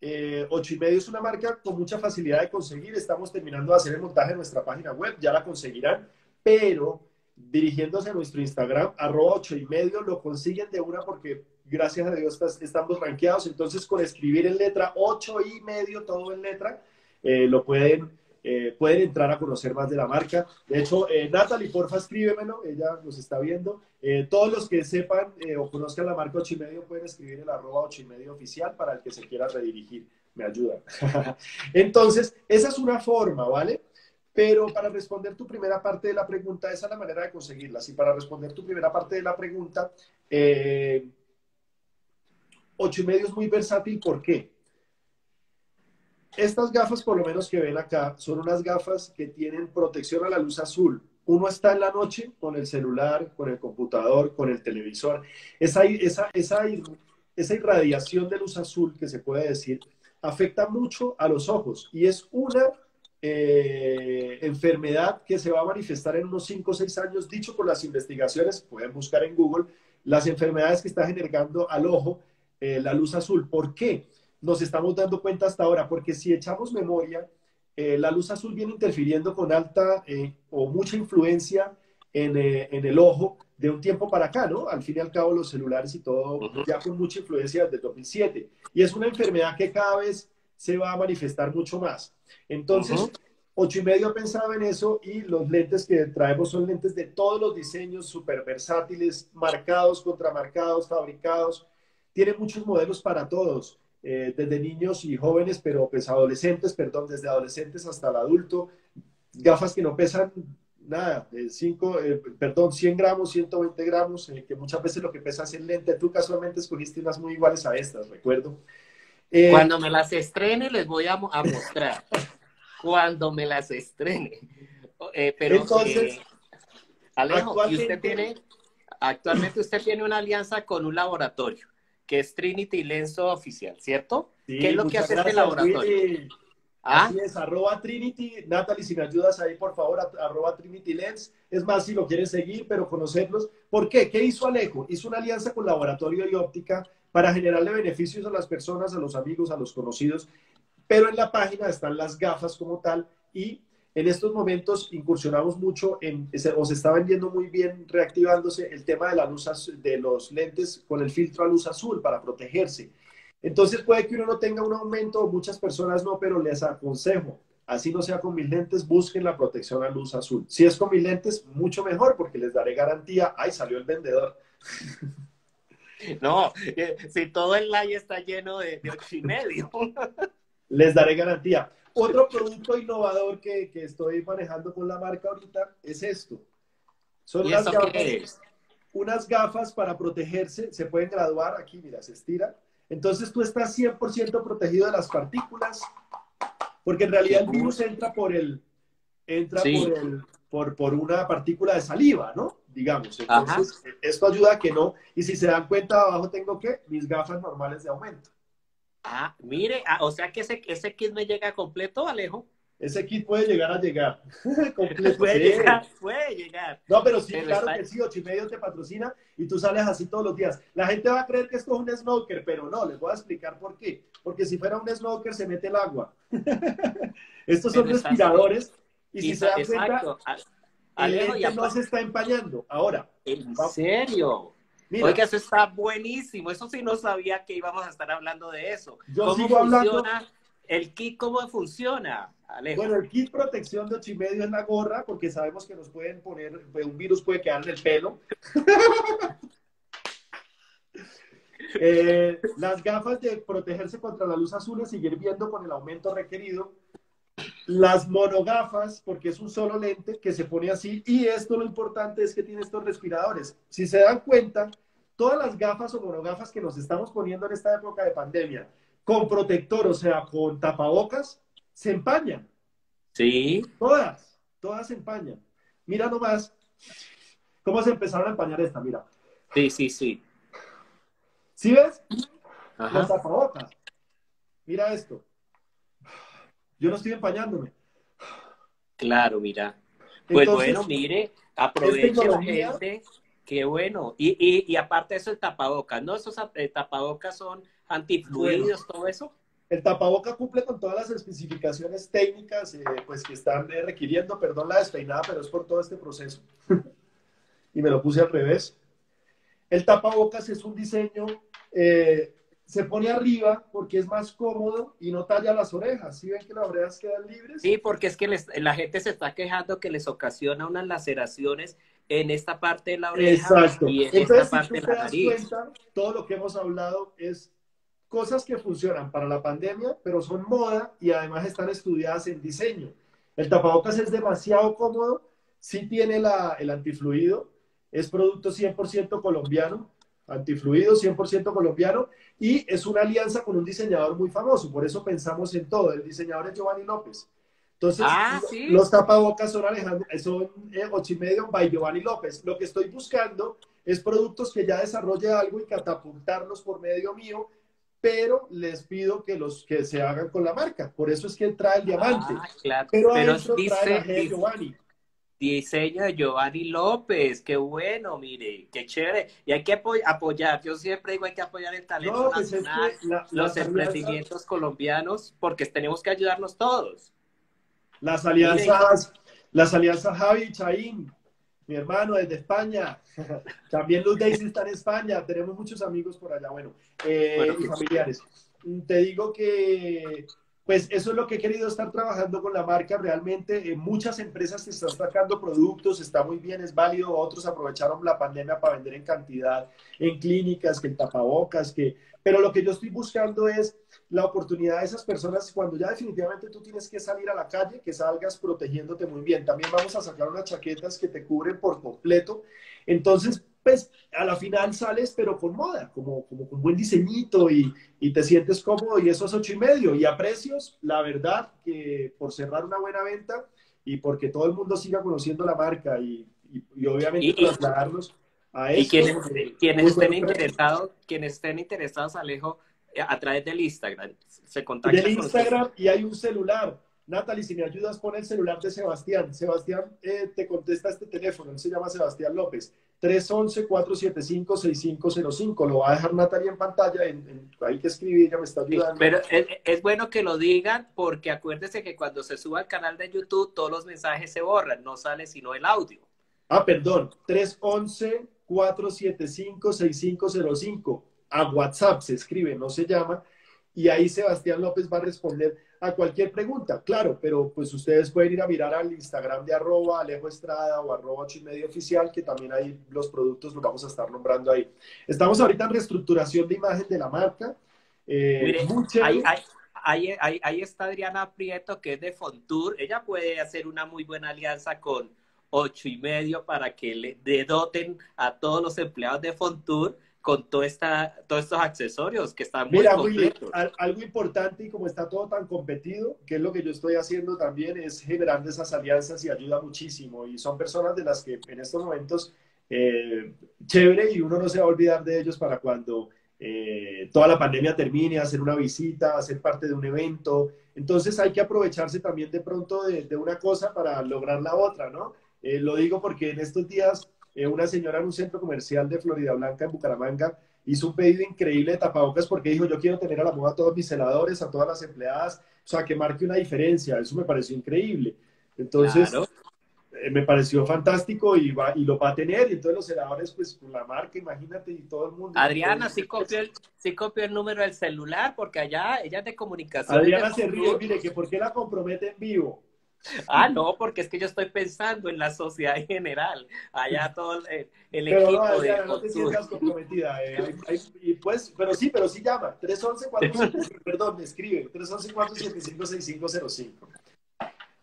eh, ocho y medio es una marca con mucha facilidad de conseguir. Estamos terminando de hacer el montaje de nuestra página web, ya la conseguirán, pero dirigiéndose a nuestro Instagram, arroba ocho y medio, lo consiguen de una porque gracias a Dios estamos rankeados. Entonces, con escribir en letra ocho y medio, todo en letra, eh, lo pueden, eh, pueden entrar a conocer más de la marca. De hecho, eh, Natalie, porfa, escríbemelo, ella nos está viendo. todos los que sepan o conozcan la marca ocho y medio pueden escribir el arroba ocho y medio oficial para el que se quiera redirigir. Me ayuda. Entonces, esa es una forma, ¿vale? Pero para responder tu primera parte de la pregunta, esa es la manera de conseguirlas. Y para responder tu primera parte de la pregunta, eh, ocho y medio es muy versátil. ¿Por qué? Estas gafas, por lo menos que ven acá, son unas gafas que tienen protección a la luz azul. Uno está en la noche con el celular, con el computador, con el televisor. Esa, esa, esa, esa irradiación de luz azul, que se puede decir, afecta mucho a los ojos y es una eh, enfermedad que se va a manifestar en unos 5 o 6 años, dicho por las investigaciones, pueden buscar en Google, las enfermedades que está generando al ojo eh, la luz azul. ¿Por qué? Nos estamos dando cuenta hasta ahora, porque si echamos memoria, eh, la luz azul viene interfiriendo con alta o mucha influencia en, en, el ojo de un tiempo para acá, ¿no? Al fin y al cabo los celulares y todo ya con mucha influencia desde 2007. Y es una enfermedad que cada vez se va a manifestar mucho más. Entonces, ocho y medio pensaba en eso y los lentes que traemos son lentes de todos los diseños, súper versátiles, marcados, contramarcados, fabricados. Tiene muchos modelos para todos, eh, desde niños y jóvenes, pero pues adolescentes, perdón, desde adolescentes hasta el adulto. Gafas que no pesan nada, eh, cinco, eh, perdón, 100 gramos, 120 gramos, eh, que muchas veces lo que pesa es el lente. Tú casualmente escogiste unas muy iguales a estas, recuerdo. Cuando me las estrene les voy a, mostrar. Cuando me las estrene. pero Entonces, Alejo, usted tiene, actualmente usted tiene una alianza con un laboratorio, que es Trinity Lenso Oficial, ¿cierto? ¿Qué es lo que hace este laboratorio? ¿Ah? Así es, arroba Trinity. Natalie, si me ayudas ahí, por favor, arroba Trinity Lens. Es más, si lo quieres seguir, pero conocerlos. ¿Por qué? ¿Qué hizo Alejo? Hizo una alianza con Laboratorio y Óptica para generarle beneficios a las personas, a los amigos, a los conocidos. Pero en la página están las gafas como tal y en estos momentos incursionamos mucho en, o se está vendiendo muy bien, reactivándose el tema de la luz de los lentes con el filtro a luz azul para protegerse. Entonces puede que uno no tenga un aumento, muchas personas no, pero les aconsejo, así no sea con mis lentes, busquen la protección a luz azul. Si es con mis lentes, mucho mejor porque les daré garantía. Ay, salió el vendedor. No, eh, si todo el live está lleno de, de ocho y medio. Les daré garantía. Otro producto innovador que, estoy manejando con la marca ahorita es esto. Son las gafas, unas gafas para protegerse, se pueden graduar aquí, mira, se estira entonces tú estás 100% protegido de las partículas, porque en realidad el virus entra por el, entra por, el, por, por, una partícula de saliva, ¿no? Digamos. Entonces, esto ayuda a que no. Y si se dan cuenta, abajo tengo que mis gafas normales de aumento. Ah, mire, ah, o sea que ese, ese kit me llega completo, Alejo ese kit puede llegar a llegar. puede llegar, puede llegar. No, pero sí, claro que sí, ocho y medio te patrocina y tú sales así todos los días. La gente va a creer que esto es un smoker, pero no, les voy a explicar por qué. Porque si fuera un smoker se mete el agua. Estos son respiradores y si se dan cuenta, el no se está empañando. Ahora. ¿En serio? Mira, Oiga, eso está buenísimo. Eso sí no sabía que íbamos a estar hablando de eso. Yo ¿Cómo sigo funciona hablando... el kit? ¿Cómo funciona? Bueno, el kit protección de ocho y medio es la gorra, porque sabemos que nos pueden poner, pues, un virus puede quedar en el pelo. Eh, las gafas de protegerse contra la luz azul y seguir viendo con el aumento requerido. Las monogafas, porque es un solo lente que se pone así. Y esto lo importante es que tiene estos respiradores. Si se dan cuenta, todas las gafas o monogafas que nos estamos poniendo en esta época de pandemia, con protector, o sea, con tapabocas, se empañan. Sí. Todas, todas se empañan. Mira nomás cómo se empezaron a empañar esta, mira. Sí, sí, sí. ¿Sí ves? Los tapabocas. Mira esto. Yo no estoy empañándome. Claro, mira. Pues bueno, mire, aproveche la gente. Qué bueno. Y, y, y aparte de eso, el tapabocas, ¿no? Esos eh, tapabocas son antifluidos, todo eso. El tapaboca cumple con todas las especificaciones técnicas eh, pues, que están eh, requiriendo, perdón la despeinada, pero es por todo este proceso. y me lo puse al revés. El tapabocas es un diseño, eh, se pone arriba porque es más cómodo y no talla las orejas. ¿Sí ven que las orejas quedan libres? Sí, porque es que la gente se está quejando que les ocasiona unas laceraciones en esta parte de la oreja y en esta parte de la nariz. todo lo que hemos hablado es cosas que funcionan para la pandemia, pero son moda y además están estudiadas en diseño. El tapabocas es demasiado cómodo, sí tiene la, el antifluido, es producto 100% colombiano, antifluido 100% colombiano y es una alianza con un diseñador muy famoso, por eso pensamos en todo, el diseñador es Giovanni López. Entonces, Ah, sí. los tapabocas son, Alejandro, son eh, ocho y medio by Giovanni López. Lo que estoy buscando es productos que ya desarrolle algo y catapultarlos por medio mío, pero les pido que los que se hagan con la marca. Por eso es que trae el diamante. Ah, claro. pero, Pero trae dice, G dice- Giovanni. Diseño de Giovanni López, qué bueno, mire, qué chévere. Y hay que apoy- apoyar, yo siempre digo hay que apoyar el talento No, pues es nacional, que la- los las alianzas- emprendimientos colombianos, porque tenemos que ayudarnos todos. Las alianzas, las alianzas Javi y Chaín, mi hermano desde España. También Luz Daisy está en España. Tenemos muchos amigos por allá, bueno, eh, Bueno, y pues- familiares. Te digo que, pues eso es lo que he querido estar trabajando con la marca. Realmente, eh, muchas empresas que están sacando productos, está muy bien, es válido. Otros aprovecharon la pandemia para vender en cantidad en clínicas, que en tapabocas, que... Pero lo que yo estoy buscando es la oportunidad de esas personas cuando ya definitivamente tú tienes que salir a la calle, que salgas protegiéndote muy bien. También vamos a sacar unas chaquetas que te cubren por completo. Entonces, pues a la final sales, pero con moda, como, como con buen diseñito y, y te sientes cómodo y eso es ocho y medio. Y a precios, la verdad que por cerrar una buena venta y porque todo el mundo siga conociendo la marca y, y, y obviamente trasladarnos a eso. Y quienes, eh, quienes estén interesados, quienes estén interesados, Alejo, eh, a través del Instagram, se contactan del con. Instagram y hay un celular. Natalie, si me ayudas, pon el celular de Sebastián. Sebastián eh, te contesta este teléfono, él se llama Sebastián López. 311-475-6505. Lo va a dejar Natalie en pantalla, en, en- hay que escribir, ella me está ayudando. pero es, es bueno que lo digan porque acuérdese que cuando se suba al canal de YouTube todos los mensajes se borran, no sale sino el audio. Ah, perdón, 311-475-6505. A WhatsApp se escribe, no se llama. Y ahí Sebastián López va a responder a cualquier pregunta, claro, pero pues ustedes pueden ir a mirar al Instagram de arroba Alejo Estrada o arroba ocho y medio oficial, que también ahí los productos los vamos a estar nombrando ahí. Estamos ahorita en reestructuración de imagen de la marca. Eh. Ahí, ahí, ahí, está Adriana Prieto, que es de Fontour. Ella puede hacer una muy buena alianza con ocho y medio para que le doten a todos los empleados de Fontour con toda esta, todos estos accesorios que están muy Mira, completos. al- algo importante y como está todo tan competido, que es lo que yo estoy haciendo también, es generando esas alianzas y ayuda muchísimo. Y son personas de las que en estos momentos, eh, chévere, y uno no se va a olvidar de ellos para cuando eh, toda la pandemia termine, hacer una visita, hacer parte de un evento. Entonces hay que aprovecharse también de pronto de, de una cosa para lograr la otra, ¿no? Eh, lo digo porque en estos días eh, una señora en un centro comercial de Florida Blanca, en Bucaramanga, hizo un pedido increíble de tapabocas porque dijo, yo quiero tener a la moda a todos mis celadores, a todas las empleadas, o sea, que marque una diferencia. Eso me pareció increíble. Entonces, Claro. eh, me pareció fantástico y, va, y lo va a tener. Y entonces los celadores, pues, con la marca, imagínate, y todo el mundo. Adriana sí copió, el, sí copió el número del celular porque allá ella es de comunicación. Adriana de se ríe, mire, que ¿por qué la compromete en vivo? Ah, no, porque es que yo estoy pensando en la sociedad en general. Allá todo el, el Pero equipo no, de Adriana, no te sientas comprometida. eh, hay- hay- y pues, pero sí, pero sí llama. 311-475, perdón, me escribe. 311-475-6505.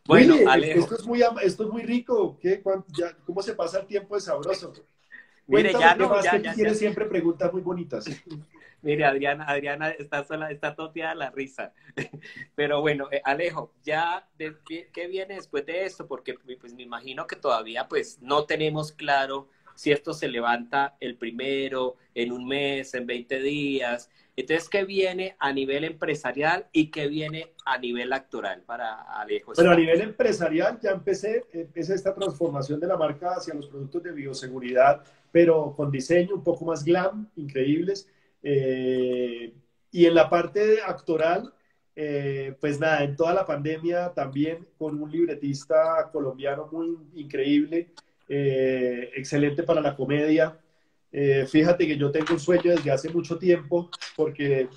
Bueno, Willy, Alejo. esto es muy, esto es muy rico. ¿Qué? ¿Cuánto- ya- ¿Cómo se pasa el tiempo de sabroso? Mire, Cuéntame ya no, más, ya, que ya, ya. siempre preguntas muy bonitas. Mire, Adriana, Adriana está sola, está toteada la risa. Pero bueno, eh, Alejo, ya, de- ¿qué viene después de esto? Porque pues me imagino que todavía pues no tenemos claro si esto se levanta el primero, en un mes, en 20 días. Entonces, ¿qué viene a nivel empresarial y qué viene a nivel actoral para Alejo? Bueno, a nivel empresarial ya empecé, empecé esta transformación de la marca hacia los productos de bioseguridad, pero con diseño un poco más glam, increíbles. Eh, y en la parte actoral, eh, pues nada, en toda la pandemia también con un libretista colombiano muy increíble, eh, excelente para la comedia. Eh, fíjate que yo tengo un sueño desde hace mucho tiempo porque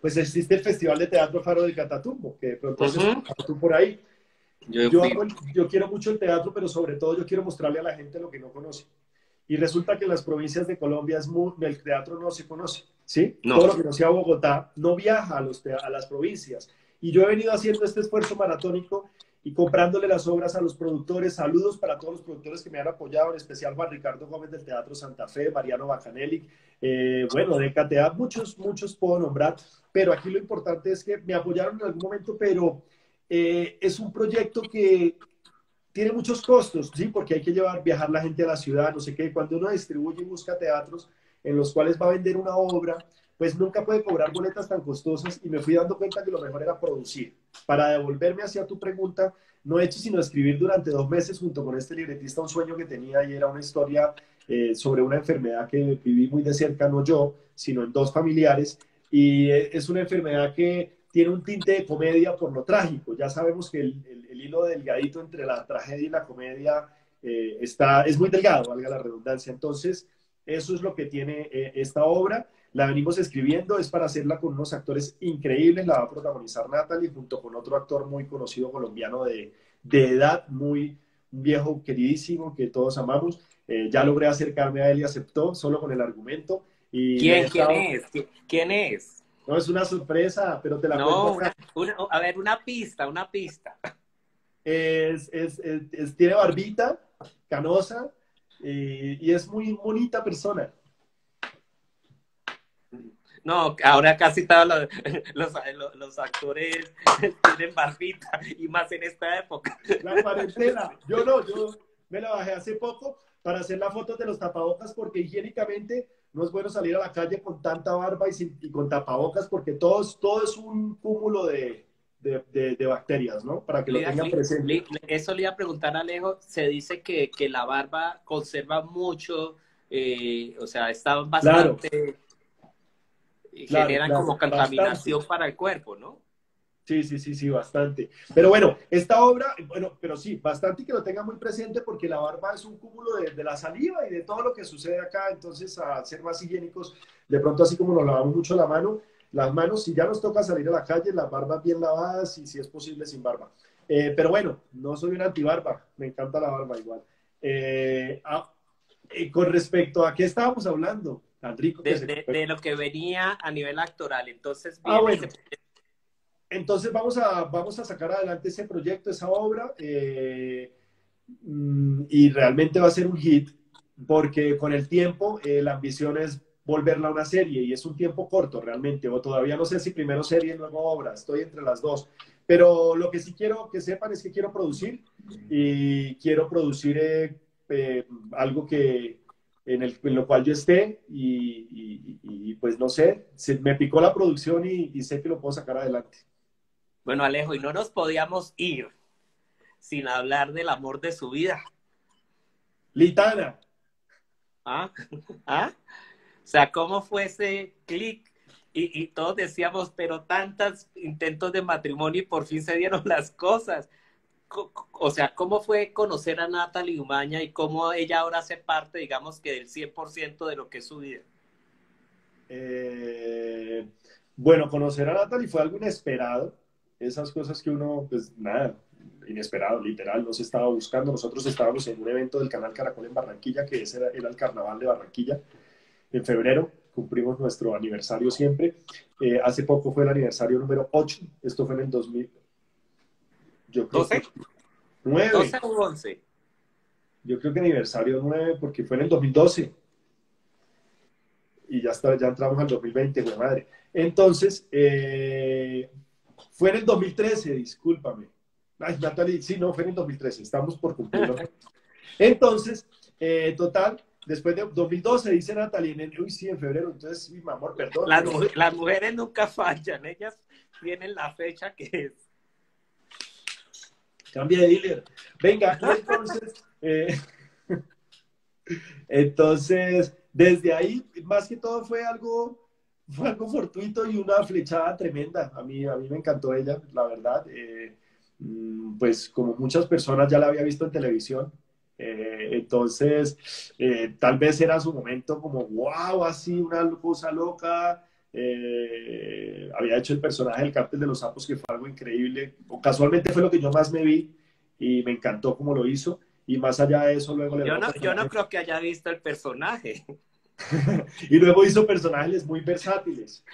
pues existe el Festival de Teatro Faro del Catatumbo, que de pronto Ujú. es tú por ahí. Yo Yo, yo quiero mucho el teatro, pero sobre todo yo quiero mostrarle a la gente lo que no conoce. Y resulta que en las provincias de Colombia es muy, el teatro no se conoce, ¿sí? No. Todo lo que no sea Bogotá no viaja a, los a las provincias. Y yo he venido haciendo este esfuerzo maratónico y comprándole las obras a los productores. Saludos para todos los productores que me han apoyado, en especial Juan Ricardo Gómez del Teatro Santa Fe, Mariano Bacanelli, eh, bueno, de KTA, muchos, muchos puedo nombrar, pero aquí lo importante es que me apoyaron en algún momento, pero eh, es un proyecto que tiene muchos costos, ¿sí? Porque hay que llevar, viajar la gente a la ciudad, no sé qué. Cuando uno distribuye y busca teatros en los cuales va a vender una obra, pues nunca puede cobrar boletas tan costosas y me fui dando cuenta que lo mejor era producir. Para devolverme hacia tu pregunta, no he hecho sino escribir durante dos meses junto con este libretista un sueño que tenía y era una historia eh, sobre una enfermedad que viví muy de cerca, no yo, sino en dos familiares. Y eh, es una enfermedad que tiene un tinte de comedia por lo trágico. Ya sabemos que el, hilo delgadito entre la tragedia y la comedia eh, está, es muy delgado, valga la redundancia. Entonces, eso es lo que tiene eh, esta obra. La venimos escribiendo, es para hacerla con unos actores increíbles. La va a protagonizar Natalie junto con otro actor muy conocido colombiano de, de edad, muy viejo, queridísimo, que todos amamos. Eh, ya logré acercarme a él y aceptó solo con el argumento. Y ¿Quién, ¿quién es? ¿Quién es? No, es una sorpresa, pero te la no, cuento. a ver, una pista, una pista. Es, es, es, tiene barbita, canosa, y, es muy bonita persona. No, ahora casi todos los, los, actores tienen barbita, y más en esta época. La cuarentena. Yo no, yo me la bajé hace poco para hacer la foto de los tapabocas porque higiénicamente no es bueno salir a la calle con tanta barba y, con tapabocas porque todo, todo es un cúmulo de, bacterias, ¿no? Para que lo tengan presente. eso le iba a preguntar a Alejo. Se dice que, la barba conserva mucho, eh, o sea, está bastante... y generan como contaminación para el cuerpo, ¿no? Sí, sí, sí, sí, bastante. Pero bueno, esta obra, bueno, pero sí, bastante que lo tenga muy presente porque la barba es un cúmulo de, la saliva y de todo lo que sucede acá. Entonces, a ser más higiénicos, de pronto así como nos lavamos mucho la mano, las manos, si ya nos toca salir a la calle, las barbas bien lavadas y si es posible sin barba. Eh, pero bueno, no soy un antibarba, me encanta la barba igual. Eh, ah, con respecto a qué estábamos hablando, tan rico. de, lo que venía a nivel actoral. Entonces, ah, bueno. Entonces vamos a, vamos a sacar adelante ese proyecto, esa obra, eh, mm, y realmente va a ser un hit, porque con el tiempo eh, la ambición es volverla a una serie, y es un tiempo corto realmente, o todavía no sé si primero serie y luego obra, estoy entre las dos. Pero lo que sí quiero que sepan es que quiero producir, y quiero producir eh, algo que, en, el, en, lo cual yo esté y, pues no sé, se, me picó la producción y, sé que lo puedo sacar adelante. Bueno, Alejo, y no nos podíamos ir sin hablar del amor de su vida. Litana. ¿Ah? ¿Ah? O sea, ¿cómo fue ese clic? Y, todos decíamos, pero tantos intentos de matrimonio y por fin se dieron las cosas. O sea, ¿cómo fue conocer a Natalie Umaña y cómo ella ahora hace parte, digamos que del 100% de lo que es su vida? Eh, bueno, conocer a Natalie fue algo inesperado esas cosas que uno, pues nada, inesperado, literal, no se estaba buscando. Nosotros estábamos en un evento del canal Caracol en Barranquilla, que ese era, el carnaval de Barranquilla, en febrero. Cumplimos nuestro aniversario siempre. Eh, hace poco fue el aniversario número 8. Esto fue en el 2000. Yo creo 12. 9. 12 o 11. Yo creo que aniversario 9 porque fue en el 2012. Y ya, está, ya entramos al 2020, güey madre. Entonces, eh, fue en el 2013, discúlpame. Ay, Natalie, sí, no, fue en el 2013, estamos por cumplirlo. Entonces, eh, total, después de 2012, dice Natalie, en uy, sí, en febrero, entonces, mi amor, perdón. Las, mujeres nunca fallan, ellas tienen la fecha que es. Cambia de dealer. Venga, entonces, eh, entonces, desde ahí, más que todo fue algo fue algo fortuito y una flechada tremenda. A mí, a mí me encantó ella, la verdad. Eh, mm, pues como muchas personas ya la había visto en televisión. Eh, entonces, eh, tal vez era su momento como, wow, así, una cosa loca. había hecho el personaje del cártel de los sapos, que fue algo increíble. O casualmente fue lo que yo más me vi y me encantó cómo lo hizo. Y más allá de eso, luego le... Yo no, yo no creo que haya visto el personaje. y luego hizo personajes muy versátiles.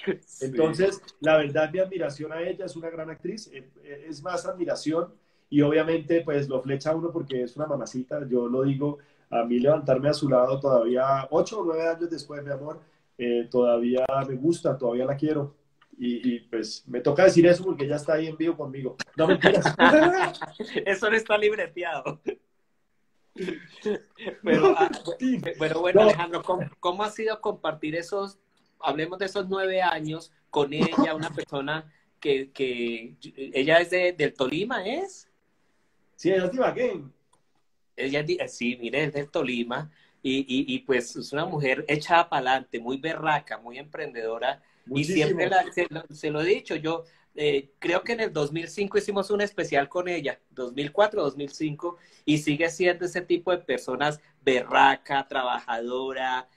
Entonces, la verdad, mi admiración a ella, es una gran actriz, eh, eh, es más admiración y obviamente pues lo flecha uno porque es una mamacita, yo lo digo, a mí levantarme a su lado todavía ocho o nueve años después, mi amor, eh, todavía me gusta, todavía la quiero. Y, pues me toca decir eso porque ella está ahí en vivo conmigo. No mentiras. eso no está libreteado. Pero, ah, bueno, Alejandro, ¿cómo, ha sido compartir esos, hablemos de esos nueve años con ella, una persona que, que ella es de, del Tolima, ¿es? Sí, ella es de Ella, sí, mire, es del Tolima. Y, y, pues es una mujer echada para adelante, muy berraca, muy emprendedora. Y siempre se, lo he dicho, yo eh, creo que en el 2005 hicimos un especial con ella, 2004, 2005, y sigue siendo ese tipo de personas berraca, trabajadora,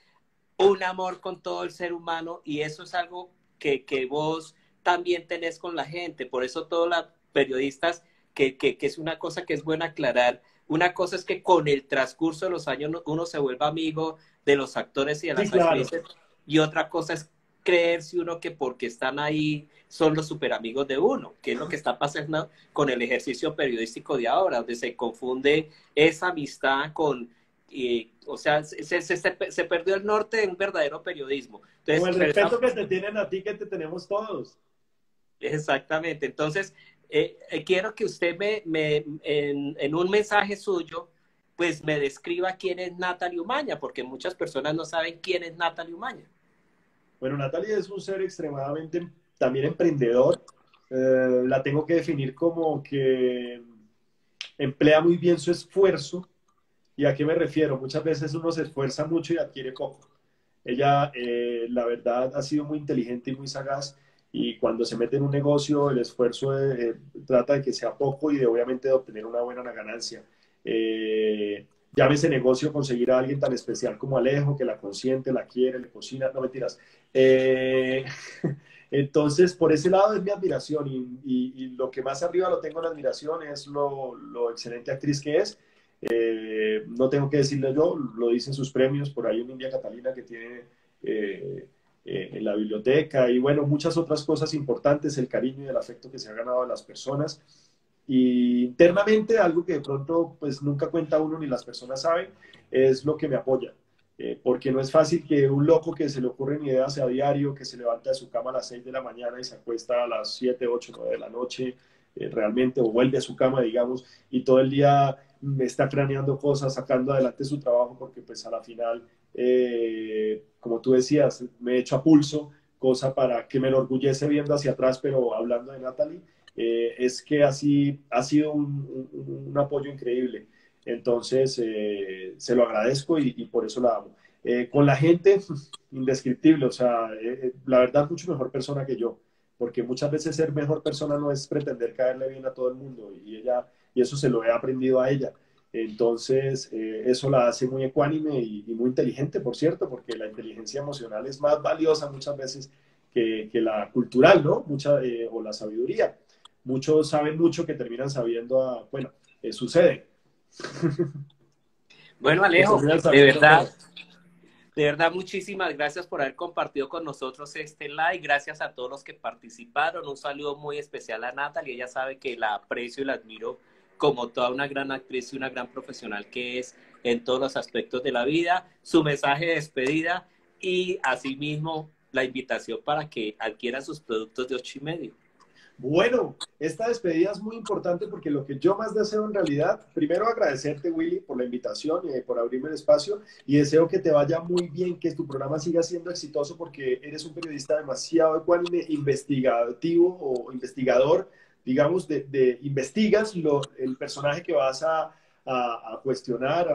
un amor con todo el ser humano, y eso es algo que, que vos también tenés con la gente. Por eso todos los periodistas, que, que, que es una cosa que es buena aclarar, una cosa es que con el transcurso de los años uno se vuelva amigo de los actores y de las actrices, y otra cosa es creerse uno que porque están ahí son los super amigos de uno, que es lo que está pasando con el ejercicio periodístico de ahora, donde se confunde esa amistad con, o sea, se, se, se, perdió el norte de un verdadero periodismo. Entonces, el respeto que te tienen a ti, que te tenemos todos. Exactamente. Entonces, eh, eh, quiero que usted me, me en, en, un mensaje suyo, pues me describa quién es Natalie Umaña, porque muchas personas no saben quién es Natalie Umaña. Bueno, Natalie es un ser extremadamente también emprendedor. Eh, la tengo que definir como que emplea muy bien su esfuerzo. ¿Y a qué me refiero? Muchas veces uno se esfuerza mucho y adquiere poco. Ella, la verdad, ha sido muy inteligente y muy sagaz y cuando se mete en un negocio el esfuerzo eh, trata de que sea poco y de obviamente de obtener una buena ganancia. Eh, ese negocio conseguir a alguien tan especial como Alejo, que la consiente, la quiere, le cocina, no mentiras. Eh, entonces, por ese lado es mi admiración y, lo que más arriba lo tengo en admiración es lo, excelente actriz que es. Eh, no tengo que decirle yo, lo dicen sus premios, por ahí en India Catalina que tiene eh, en la biblioteca y bueno, muchas otras cosas importantes, el cariño y el afecto que se ha ganado de las personas. Y internamente, algo que de pronto pues nunca cuenta uno ni las personas saben, es lo que me apoya. Eh, porque no es fácil que un loco que se le ocurren ideas a diario, que se levanta de su cama a las 6 de la mañana y se acuesta a las 7, 8, 9 de la noche, eh, realmente, o vuelve a su cama, digamos, y todo el día me está craneando cosas, sacando adelante su trabajo, porque pues a la final eh, como tú decías, me he hecho a pulso, cosa para que me enorgullece viendo hacia atrás, pero hablando de Natalie, es que así ha sido un, apoyo increíble. Entonces, eh, se lo agradezco y, por eso la amo. con la gente, indescriptible, o sea, la verdad, mucho mejor persona que yo, porque muchas veces ser mejor persona no es pretender caerle bien a todo el mundo y ella, y eso se lo he aprendido a ella. Entonces, eh, eso la hace muy ecuánime y, muy inteligente, por cierto, porque la inteligencia emocional es más valiosa muchas veces que, la cultural, ¿no? Mucha, eh, o la sabiduría. Muchos saben mucho que terminan sabiendo, a, bueno, eh, sucede. Bueno, Alejo, de verdad, de verdad, muchísimas gracias por haber compartido con nosotros este live. Gracias a todos los que participaron. Un saludo muy especial a Natalia. Ella sabe que la aprecio y la admiro como toda una gran actriz y una gran profesional que es en todos los aspectos de la vida, su mensaje de despedida y asimismo la invitación para que adquiera sus productos de ocho y medio. Bueno, esta despedida es muy importante porque lo que yo más deseo en realidad, primero agradecerte Willy por la invitación y por abrirme el espacio y deseo que te vaya muy bien, que tu programa siga siendo exitoso porque eres un periodista demasiado ecuánime, investigativo o investigador digamos, de, investigas lo, el personaje que vas a, a, cuestionar,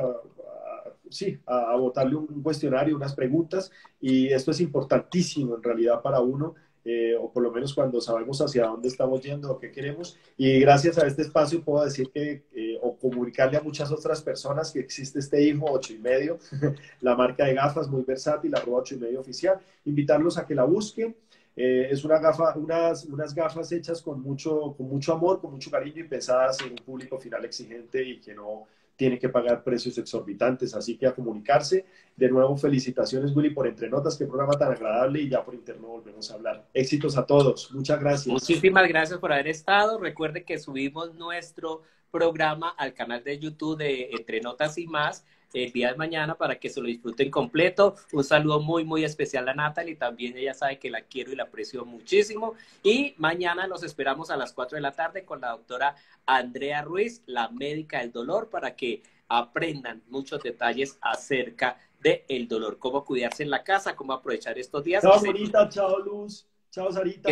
sí, a, botarle un cuestionario, unas preguntas, y esto es importantísimo en realidad para uno, eh, o por lo menos cuando sabemos hacia dónde estamos yendo o qué queremos. Y gracias a este espacio puedo decir que, eh, o comunicarle a muchas otras personas que existe este hijo ocho y medio, la marca de gafas muy versátil, arroba ocho y medio oficial, invitarlos a que la busquen. Eh, es una gafa, unas, unas gafas hechas con mucho, con mucho amor, con mucho cariño y pensadas en un público final exigente y que no tiene que pagar precios exorbitantes. Así que a comunicarse. De nuevo, felicitaciones, Willy, por Entre Notas. Qué programa tan agradable y ya por interno volvemos a hablar. Éxitos a todos. Muchas gracias. Muchísimas gracias por haber estado. Recuerde que subimos nuestro programa al canal de YouTube de Entre Notas y Más el día de mañana para que se lo disfruten completo. Un saludo muy, muy especial a Natalie. También ella sabe que la quiero y la aprecio muchísimo. Y mañana nos esperamos a las 4 de la tarde con la doctora Andrea Ruiz, la médica del dolor, para que aprendan muchos detalles acerca del dolor, cómo cuidarse en la casa, cómo aprovechar estos días. Chao, bonita, chao, Luz. Chao, Sarita.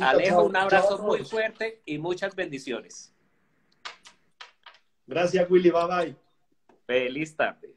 Alejo, un abrazo muy fuerte y muchas bendiciones. Gracias, Willy. Bye bye. Feliz tarde.